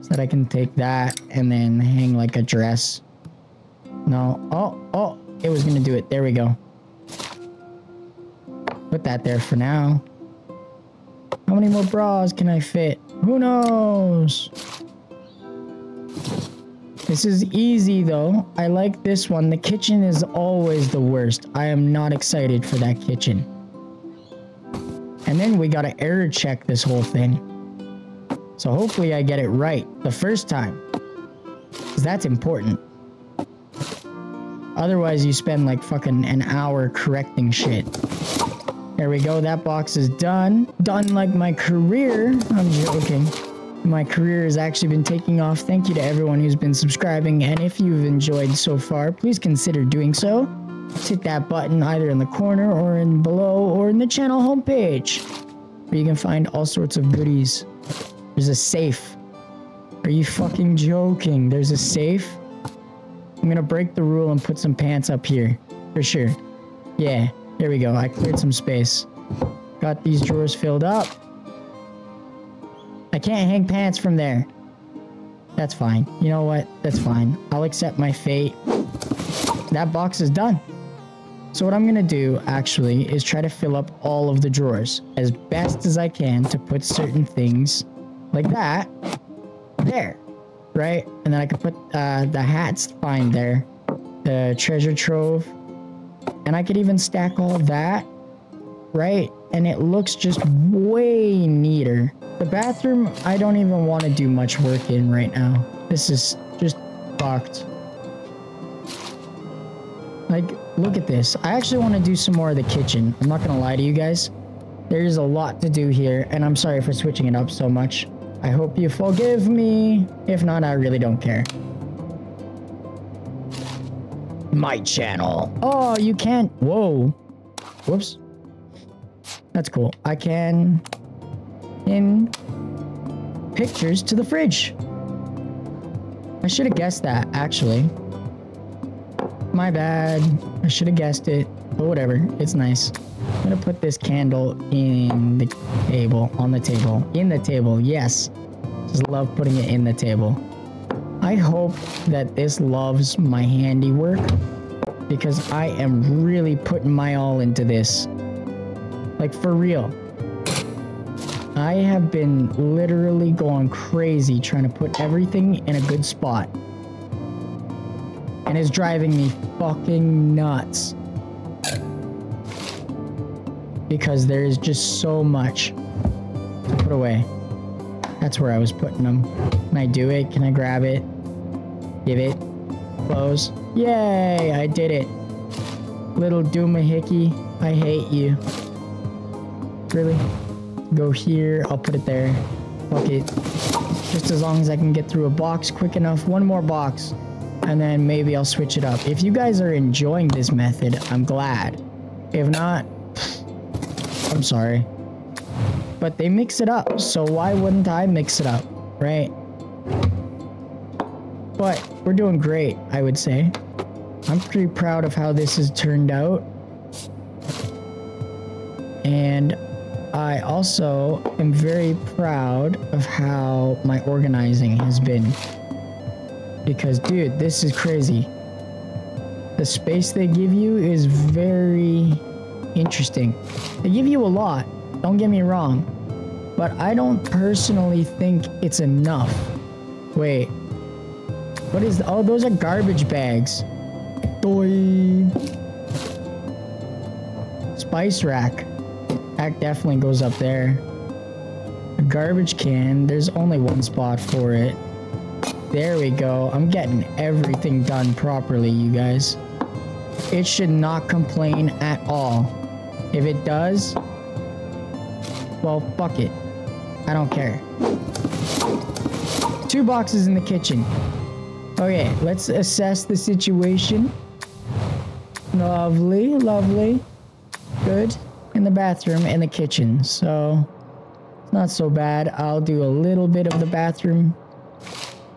So that I can take that and then hang like a dress. No. Oh, oh. It was gonna do it. There we go. Put that there for now. How many more bras can I fit? Who knows? This is easy though. I like this one. The kitchen is always the worst. I am not excited for that kitchen. And then we gotta error check this whole thing. So hopefully I get it right the first time. Because that's important. Otherwise you spend like fucking an hour correcting shit. There we go. That box is done. Done like my career. I'm joking. My career has actually been taking off. Thank you to everyone who's been subscribing. And if you've enjoyed so far, please consider doing so. Hit that button either in the corner or in below or in the channel homepage where you can find all sorts of goodies. There's a safe. Are you fucking joking? There's a safe? I'm gonna break the rule and put some pants up here. For sure. Yeah. There we go. I cleared some space. Got these drawers filled up. I can't hang pants from there. That's fine. You know what? That's fine. I'll accept my fate. That box is done. So what I'm going to do, actually, is try to fill up all of the drawers as best as I can to put certain things like that there, right? And then I can put uh, the hats fine there. The treasure trove and I could even stack all that, right? And it looks just way neater. The bathroom, I don't even want to do much work in right now. This is just fucked. Like, look at this. I actually want to do some more of the kitchen. I'm not going to lie to you guys. There's a lot to do here, and I'm sorry for switching it up so much. I hope you forgive me. If not, I really don't care my channel. Oh, you can't. Whoa. Whoops. That's cool. I can in pictures to the fridge. I should have guessed that, actually. My bad. I should have guessed it. But whatever. It's nice. I'm gonna put this candle in the table. On the table. In the table. Yes. Just love putting it in the table. I hope that this loves my handiwork because I am really putting my all into this. Like for real. I have been literally going crazy trying to put everything in a good spot. And it's driving me fucking nuts. Because there is just so much to put away. That's where I was putting them. Can I do it? Can I grab it? Give it. Close. Yay, I did it. Little Doomahickey, I hate you. Really? Go here, I'll put it there. Fuck it. Just as long as I can get through a box quick enough. One more box. And then maybe I'll switch it up. If you guys are enjoying this method, I'm glad. If not, I'm sorry but they mix it up. So why wouldn't I mix it up, right? But we're doing great, I would say. I'm pretty proud of how this has turned out. And I also am very proud of how my organizing has been. Because, dude, this is crazy. The space they give you is very interesting. They give you a lot, don't get me wrong. But I don't personally think it's enough. Wait. What is... oh, those are garbage bags. Doi. Spice rack. That definitely goes up there. A garbage can. There's only one spot for it. There we go. I'm getting everything done properly, you guys. It should not complain at all. If it does, well, fuck it. I don't care. Two boxes in the kitchen. Okay, let's assess the situation. Lovely, lovely. Good. In the bathroom and the kitchen, so not so bad. I'll do a little bit of the bathroom,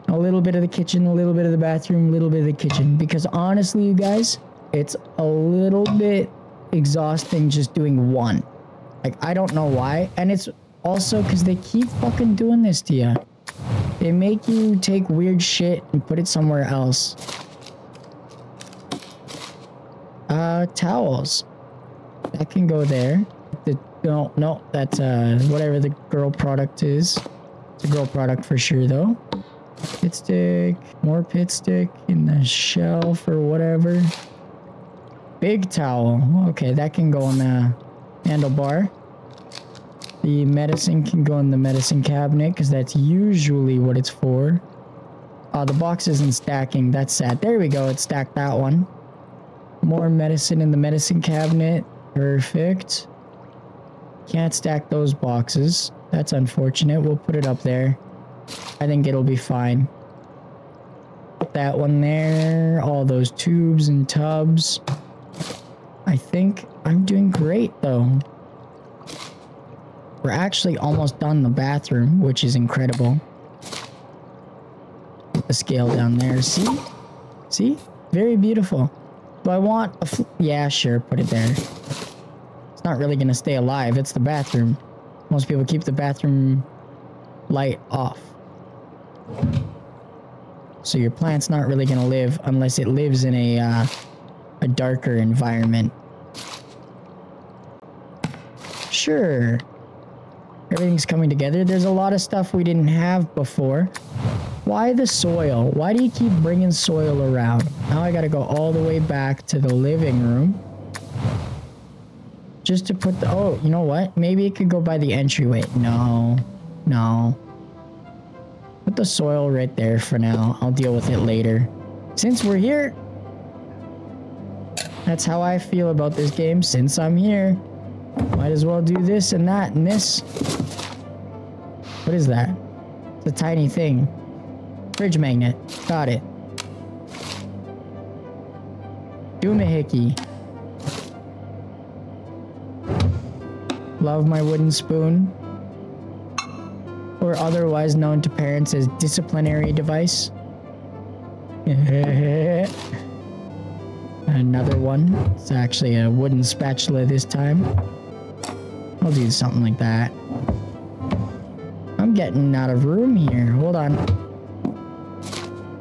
a little bit of the kitchen, a little bit of the bathroom, a little bit of the kitchen. Because honestly, you guys, it's a little bit exhausting just doing one. Like, I don't know why. And it's also because they keep fucking doing this to you. They make you take weird shit and put it somewhere else. Uh, towels. That can go there. The, no, no, that's uh, whatever the girl product is. It's a girl product for sure, though. Pit stick, more pit stick in the shelf or whatever. Big towel. Okay, that can go on the handlebar. The medicine can go in the medicine cabinet because that's usually what it's for. Oh, the box isn't stacking. That's sad. There we go. It stacked that one. More medicine in the medicine cabinet. Perfect. Can't stack those boxes. That's unfortunate. We'll put it up there. I think it'll be fine. Put that one there. All those tubes and tubs. I think I'm doing great though. We're actually almost done the bathroom, which is incredible. The scale down there. See? See? Very beautiful. Do I want a Yeah, sure. Put it there. It's not really going to stay alive. It's the bathroom. Most people keep the bathroom light off. So your plant's not really going to live unless it lives in a, uh, a darker environment. Sure. Everything's coming together. There's a lot of stuff we didn't have before. Why the soil? Why do you keep bringing soil around? Now I gotta go all the way back to the living room. Just to put the... Oh, you know what? Maybe it could go by the entryway. No. No. Put the soil right there for now. I'll deal with it later. Since we're here... That's how I feel about this game since I'm here. Might as well do this and that and this. What is that? It's a tiny thing. Fridge magnet. Got it. Doomahickey. Love my wooden spoon. Or otherwise known to parents as disciplinary device. Another one. It's actually a wooden spatula this time. I'll do something like that. I'm getting out of room here. Hold on.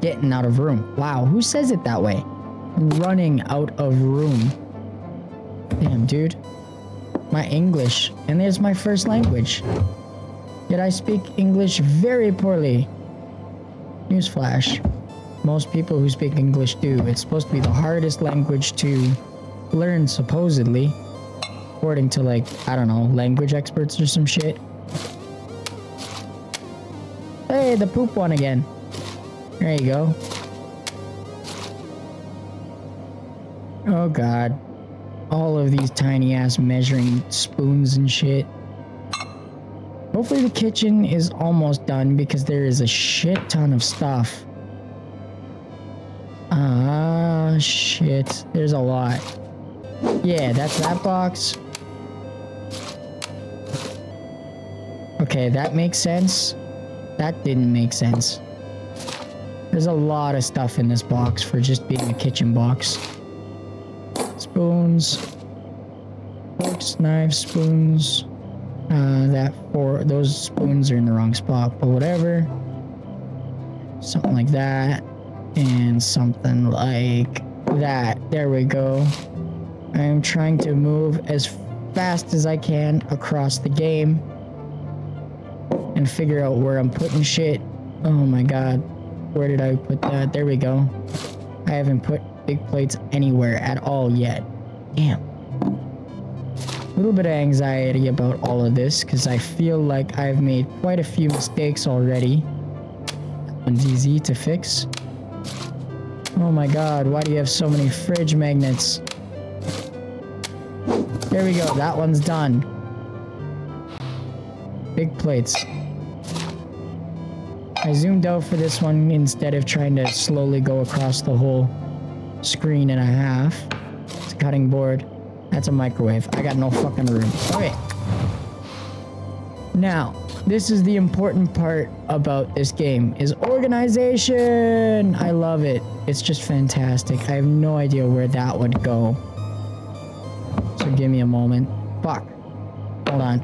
Getting out of room. Wow, who says it that way? Running out of room. Damn, dude. My English. And there's my first language. Yet I speak English very poorly. Newsflash. Most people who speak English do. It's supposed to be the hardest language to learn, supposedly according to like, I don't know, language experts or some shit. Hey, the poop one again. There you go. Oh god. All of these tiny ass measuring spoons and shit. Hopefully the kitchen is almost done because there is a shit ton of stuff. Ah, shit. There's a lot. Yeah, that's that box. Okay, that makes sense. That didn't make sense. There's a lot of stuff in this box for just being a kitchen box. Spoons. forks, knives, spoons. Uh, that for those spoons are in the wrong spot, but whatever. Something like that, and something like that. There we go. I am trying to move as fast as I can across the game and figure out where I'm putting shit. Oh my god. Where did I put that? There we go. I haven't put big plates anywhere at all yet. Damn. A little bit of anxiety about all of this because I feel like I've made quite a few mistakes already. That one's easy to fix. Oh my god, why do you have so many fridge magnets? There we go, that one's done. Big plates. I zoomed out for this one instead of trying to slowly go across the whole screen and a half. It's a cutting board. That's a microwave. I got no fucking room. Okay. Now, this is the important part about this game is organization. I love it. It's just fantastic. I have no idea where that would go. So give me a moment. Fuck. Hold on.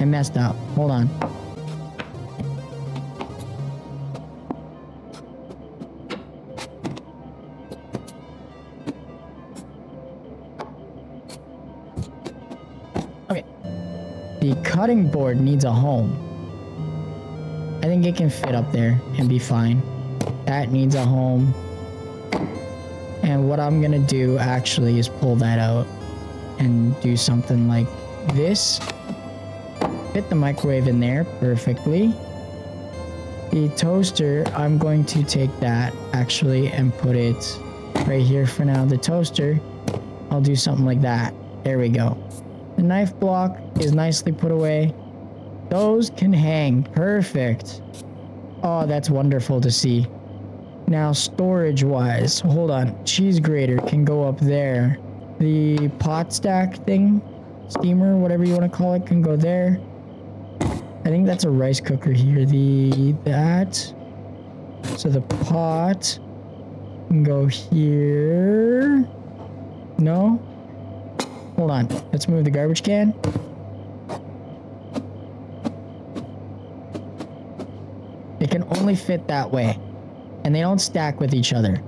I messed up. Hold on. The cutting board needs a home. I think it can fit up there and be fine. That needs a home. And what I'm gonna do actually is pull that out and do something like this. Fit the microwave in there perfectly. The toaster, I'm going to take that actually and put it right here for now. The toaster, I'll do something like that. There we go. The knife block is nicely put away. Those can hang. Perfect. Oh, that's wonderful to see. Now, storage-wise, hold on. Cheese grater can go up there. The pot stack thing, steamer, whatever you want to call it, can go there. I think that's a rice cooker here. The that. So the pot can go here. No? Hold on. Let's move the garbage can. It can only fit that way. And they don't stack with each other.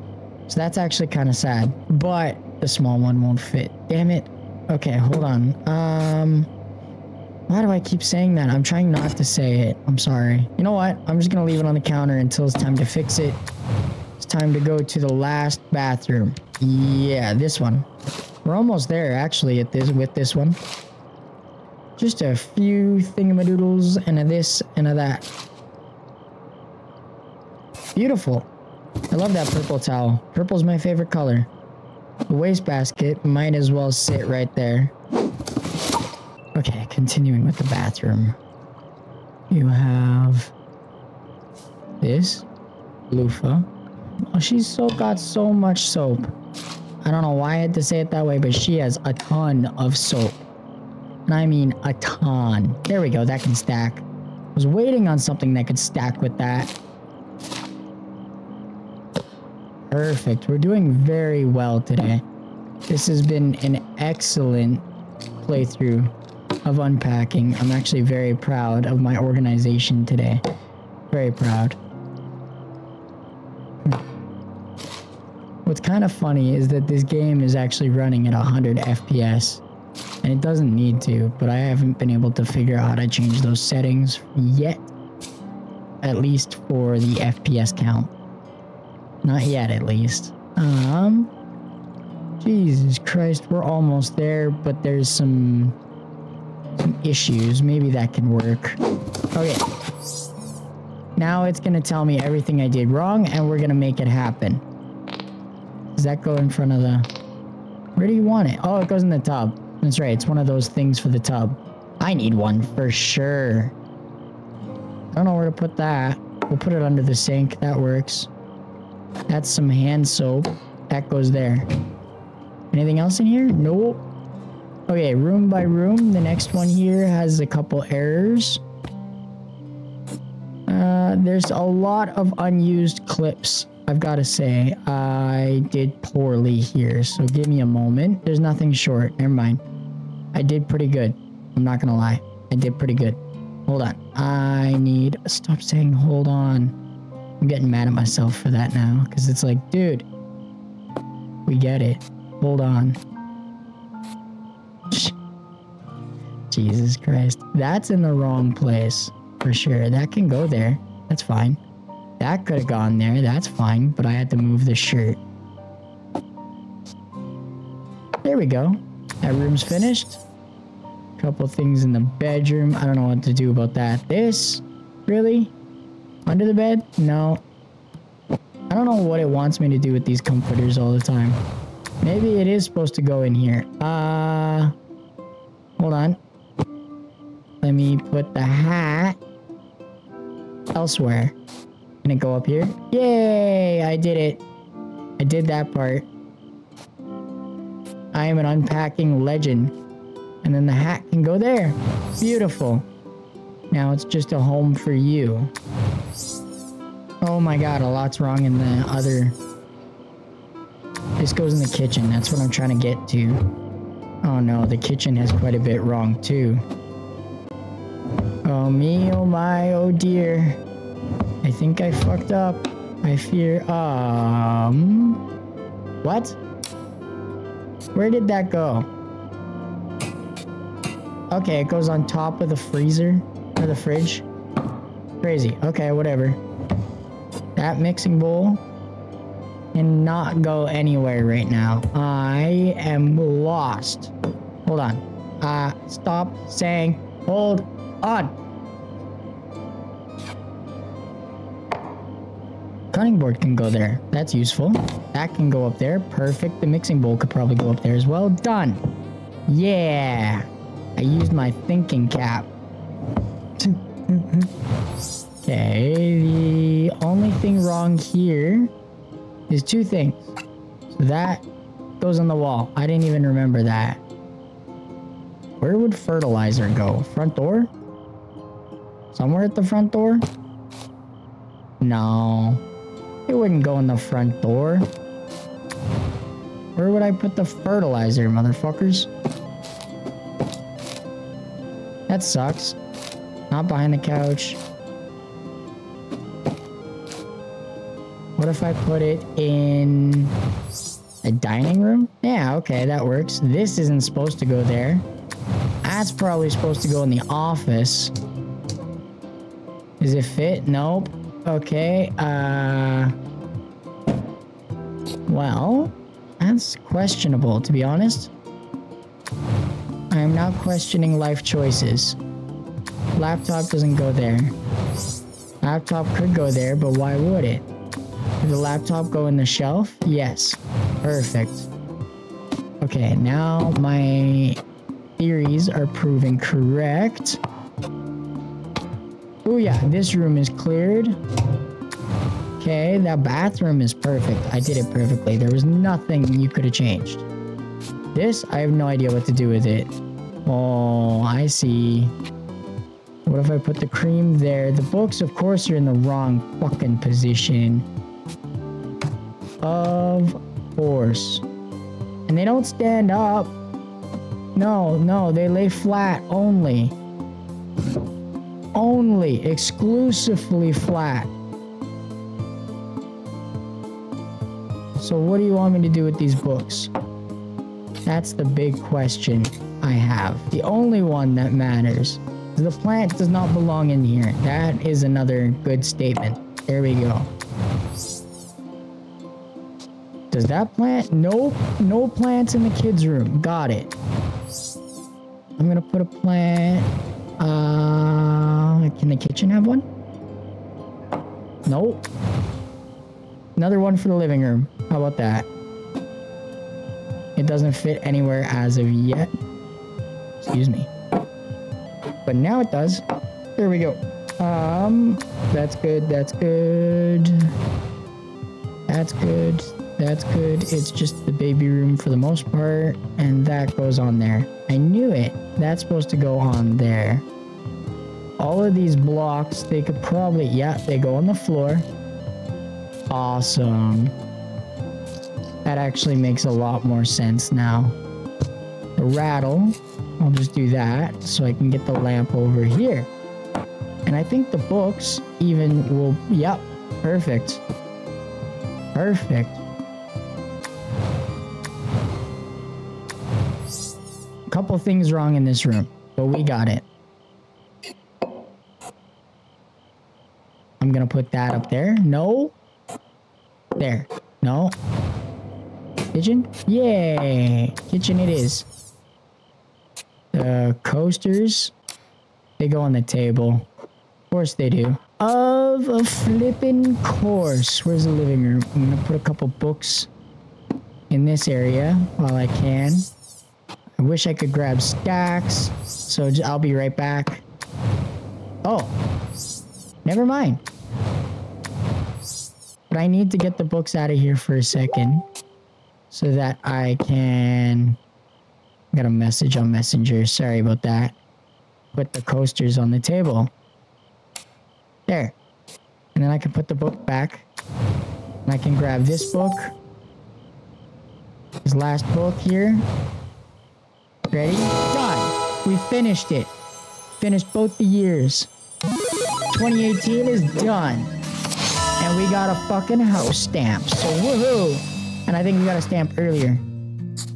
So that's actually kind of sad. But the small one won't fit. Damn it. Okay, hold on. Um... Why do I keep saying that? I'm trying not to say it. I'm sorry. You know what? I'm just gonna leave it on the counter until it's time to fix it. Time to go to the last bathroom. Yeah, this one. We're almost there, actually, at this with this one. Just a few thingamadoodles and a this and a that. Beautiful. I love that purple towel. Purple's my favorite color. The wastebasket might as well sit right there. Okay, continuing with the bathroom. You have this loofah. Oh, she's so got so much soap. I don't know why I had to say it that way, but she has a ton of soap. And I mean a ton. There we go, that can stack. I was waiting on something that could stack with that. Perfect. We're doing very well today. This has been an excellent playthrough of unpacking. I'm actually very proud of my organization today. Very proud. What's kind of funny is that this game is actually running at 100 FPS. And it doesn't need to, but I haven't been able to figure out how to change those settings yet. At least for the FPS count. Not yet, at least. Um... Jesus Christ, we're almost there, but there's some, some issues. Maybe that can work. Okay. Now it's going to tell me everything I did wrong, and we're going to make it happen. Does that go in front of the... Where do you want it? Oh, it goes in the tub. That's right. It's one of those things for the tub. I need one for sure. I don't know where to put that. We'll put it under the sink. That works. That's some hand soap. That goes there. Anything else in here? Nope. Okay, room by room. The next one here has a couple errors. Uh, there's a lot of unused clips I've got to say, I did poorly here. So give me a moment. There's nothing short. Never mind. I did pretty good. I'm not gonna lie. I did pretty good. Hold on. I need stop saying hold on. I'm getting mad at myself for that now because it's like, dude, we get it. Hold on. Jesus Christ. That's in the wrong place for sure. That can go there. That's fine. That could have gone there. That's fine. But I had to move the shirt. There we go. That room's finished. Couple things in the bedroom. I don't know what to do about that. This? Really? Under the bed? No. I don't know what it wants me to do with these comforters all the time. Maybe it is supposed to go in here. Uh, hold on. Let me put the hat elsewhere. It go up here? Yay! I did it. I did that part. I am an unpacking legend. And then the hat can go there. Beautiful. Now it's just a home for you. Oh my god, a lot's wrong in the other... This goes in the kitchen. That's what I'm trying to get to. Oh no, the kitchen has quite a bit wrong too. Oh me, oh my, oh dear. I think I fucked up. I fear, um... What? Where did that go? Okay, it goes on top of the freezer, or the fridge. Crazy. Okay, whatever. That mixing bowl cannot go anywhere right now. I am lost. Hold on. Uh, stop saying hold on. Cutting board can go there. That's useful. That can go up there. Perfect. The mixing bowl could probably go up there as well. Done. Yeah. I used my thinking cap. okay, the only thing wrong here is two things. So that goes on the wall. I didn't even remember that. Where would fertilizer go? Front door? Somewhere at the front door? No. It wouldn't go in the front door. Where would I put the fertilizer, motherfuckers? That sucks. Not behind the couch. What if I put it in a dining room? Yeah, okay, that works. This isn't supposed to go there. That's probably supposed to go in the office. Does it fit? Nope. Okay, uh... Well, that's questionable, to be honest. I am now questioning life choices. Laptop doesn't go there. Laptop could go there, but why would it? Did the laptop go in the shelf? Yes. Perfect. Okay, now my theories are proven correct. Oh yeah, this room is cleared. Okay, that bathroom is perfect. I did it perfectly. There was nothing you could have changed. This, I have no idea what to do with it. Oh, I see. What if I put the cream there? The books, of course, are in the wrong fucking position. Of course. And they don't stand up. No, no, they lay flat only. Only, exclusively flat. So what do you want me to do with these books? That's the big question I have. The only one that matters. The plant does not belong in here. That is another good statement. There we go. Does that plant? Nope. No plants in the kids' room. Got it. I'm gonna put a plant. Uh, can the kitchen have one? Nope. Another one for the living room. How about that? It doesn't fit anywhere as of yet. Excuse me. But now it does. There we go. Um, that's good. That's good. That's good. That's good. It's just the baby room for the most part. And that goes on there. I knew it. That's supposed to go on there. All of these blocks, they could probably, yeah, they go on the floor. awesome. That actually makes a lot more sense now. The rattle, I'll just do that so I can get the lamp over here. And I think the books even will, yep, perfect. Perfect. Couple things wrong in this room, but we got it. I'm gonna put that up there. No. There. No. Kitchen? Yay! Kitchen it is. The coasters, they go on the table. Of course they do. Of a flippin' course. Where's the living room? I'm gonna put a couple books in this area while I can. I wish I could grab stacks, so I'll be right back. Oh, never mind. But I need to get the books out of here for a second so that I can. I got a message on Messenger. Sorry about that. Put the coasters on the table. There. And then I can put the book back. And I can grab this book. This last book here. Ready? Done. We finished it. Finished both the years. 2018 is done. And we got a fucking house stamp. So woohoo! And I think we got a stamp earlier.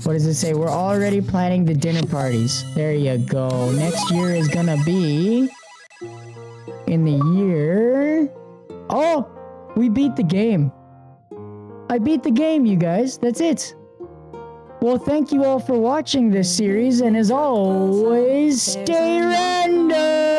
What does it say? We're already planning the dinner parties. There you go. Next year is gonna be in the year. Oh, we beat the game. I beat the game, you guys. That's it. Well, thank you all for watching this series, and as always, stay random.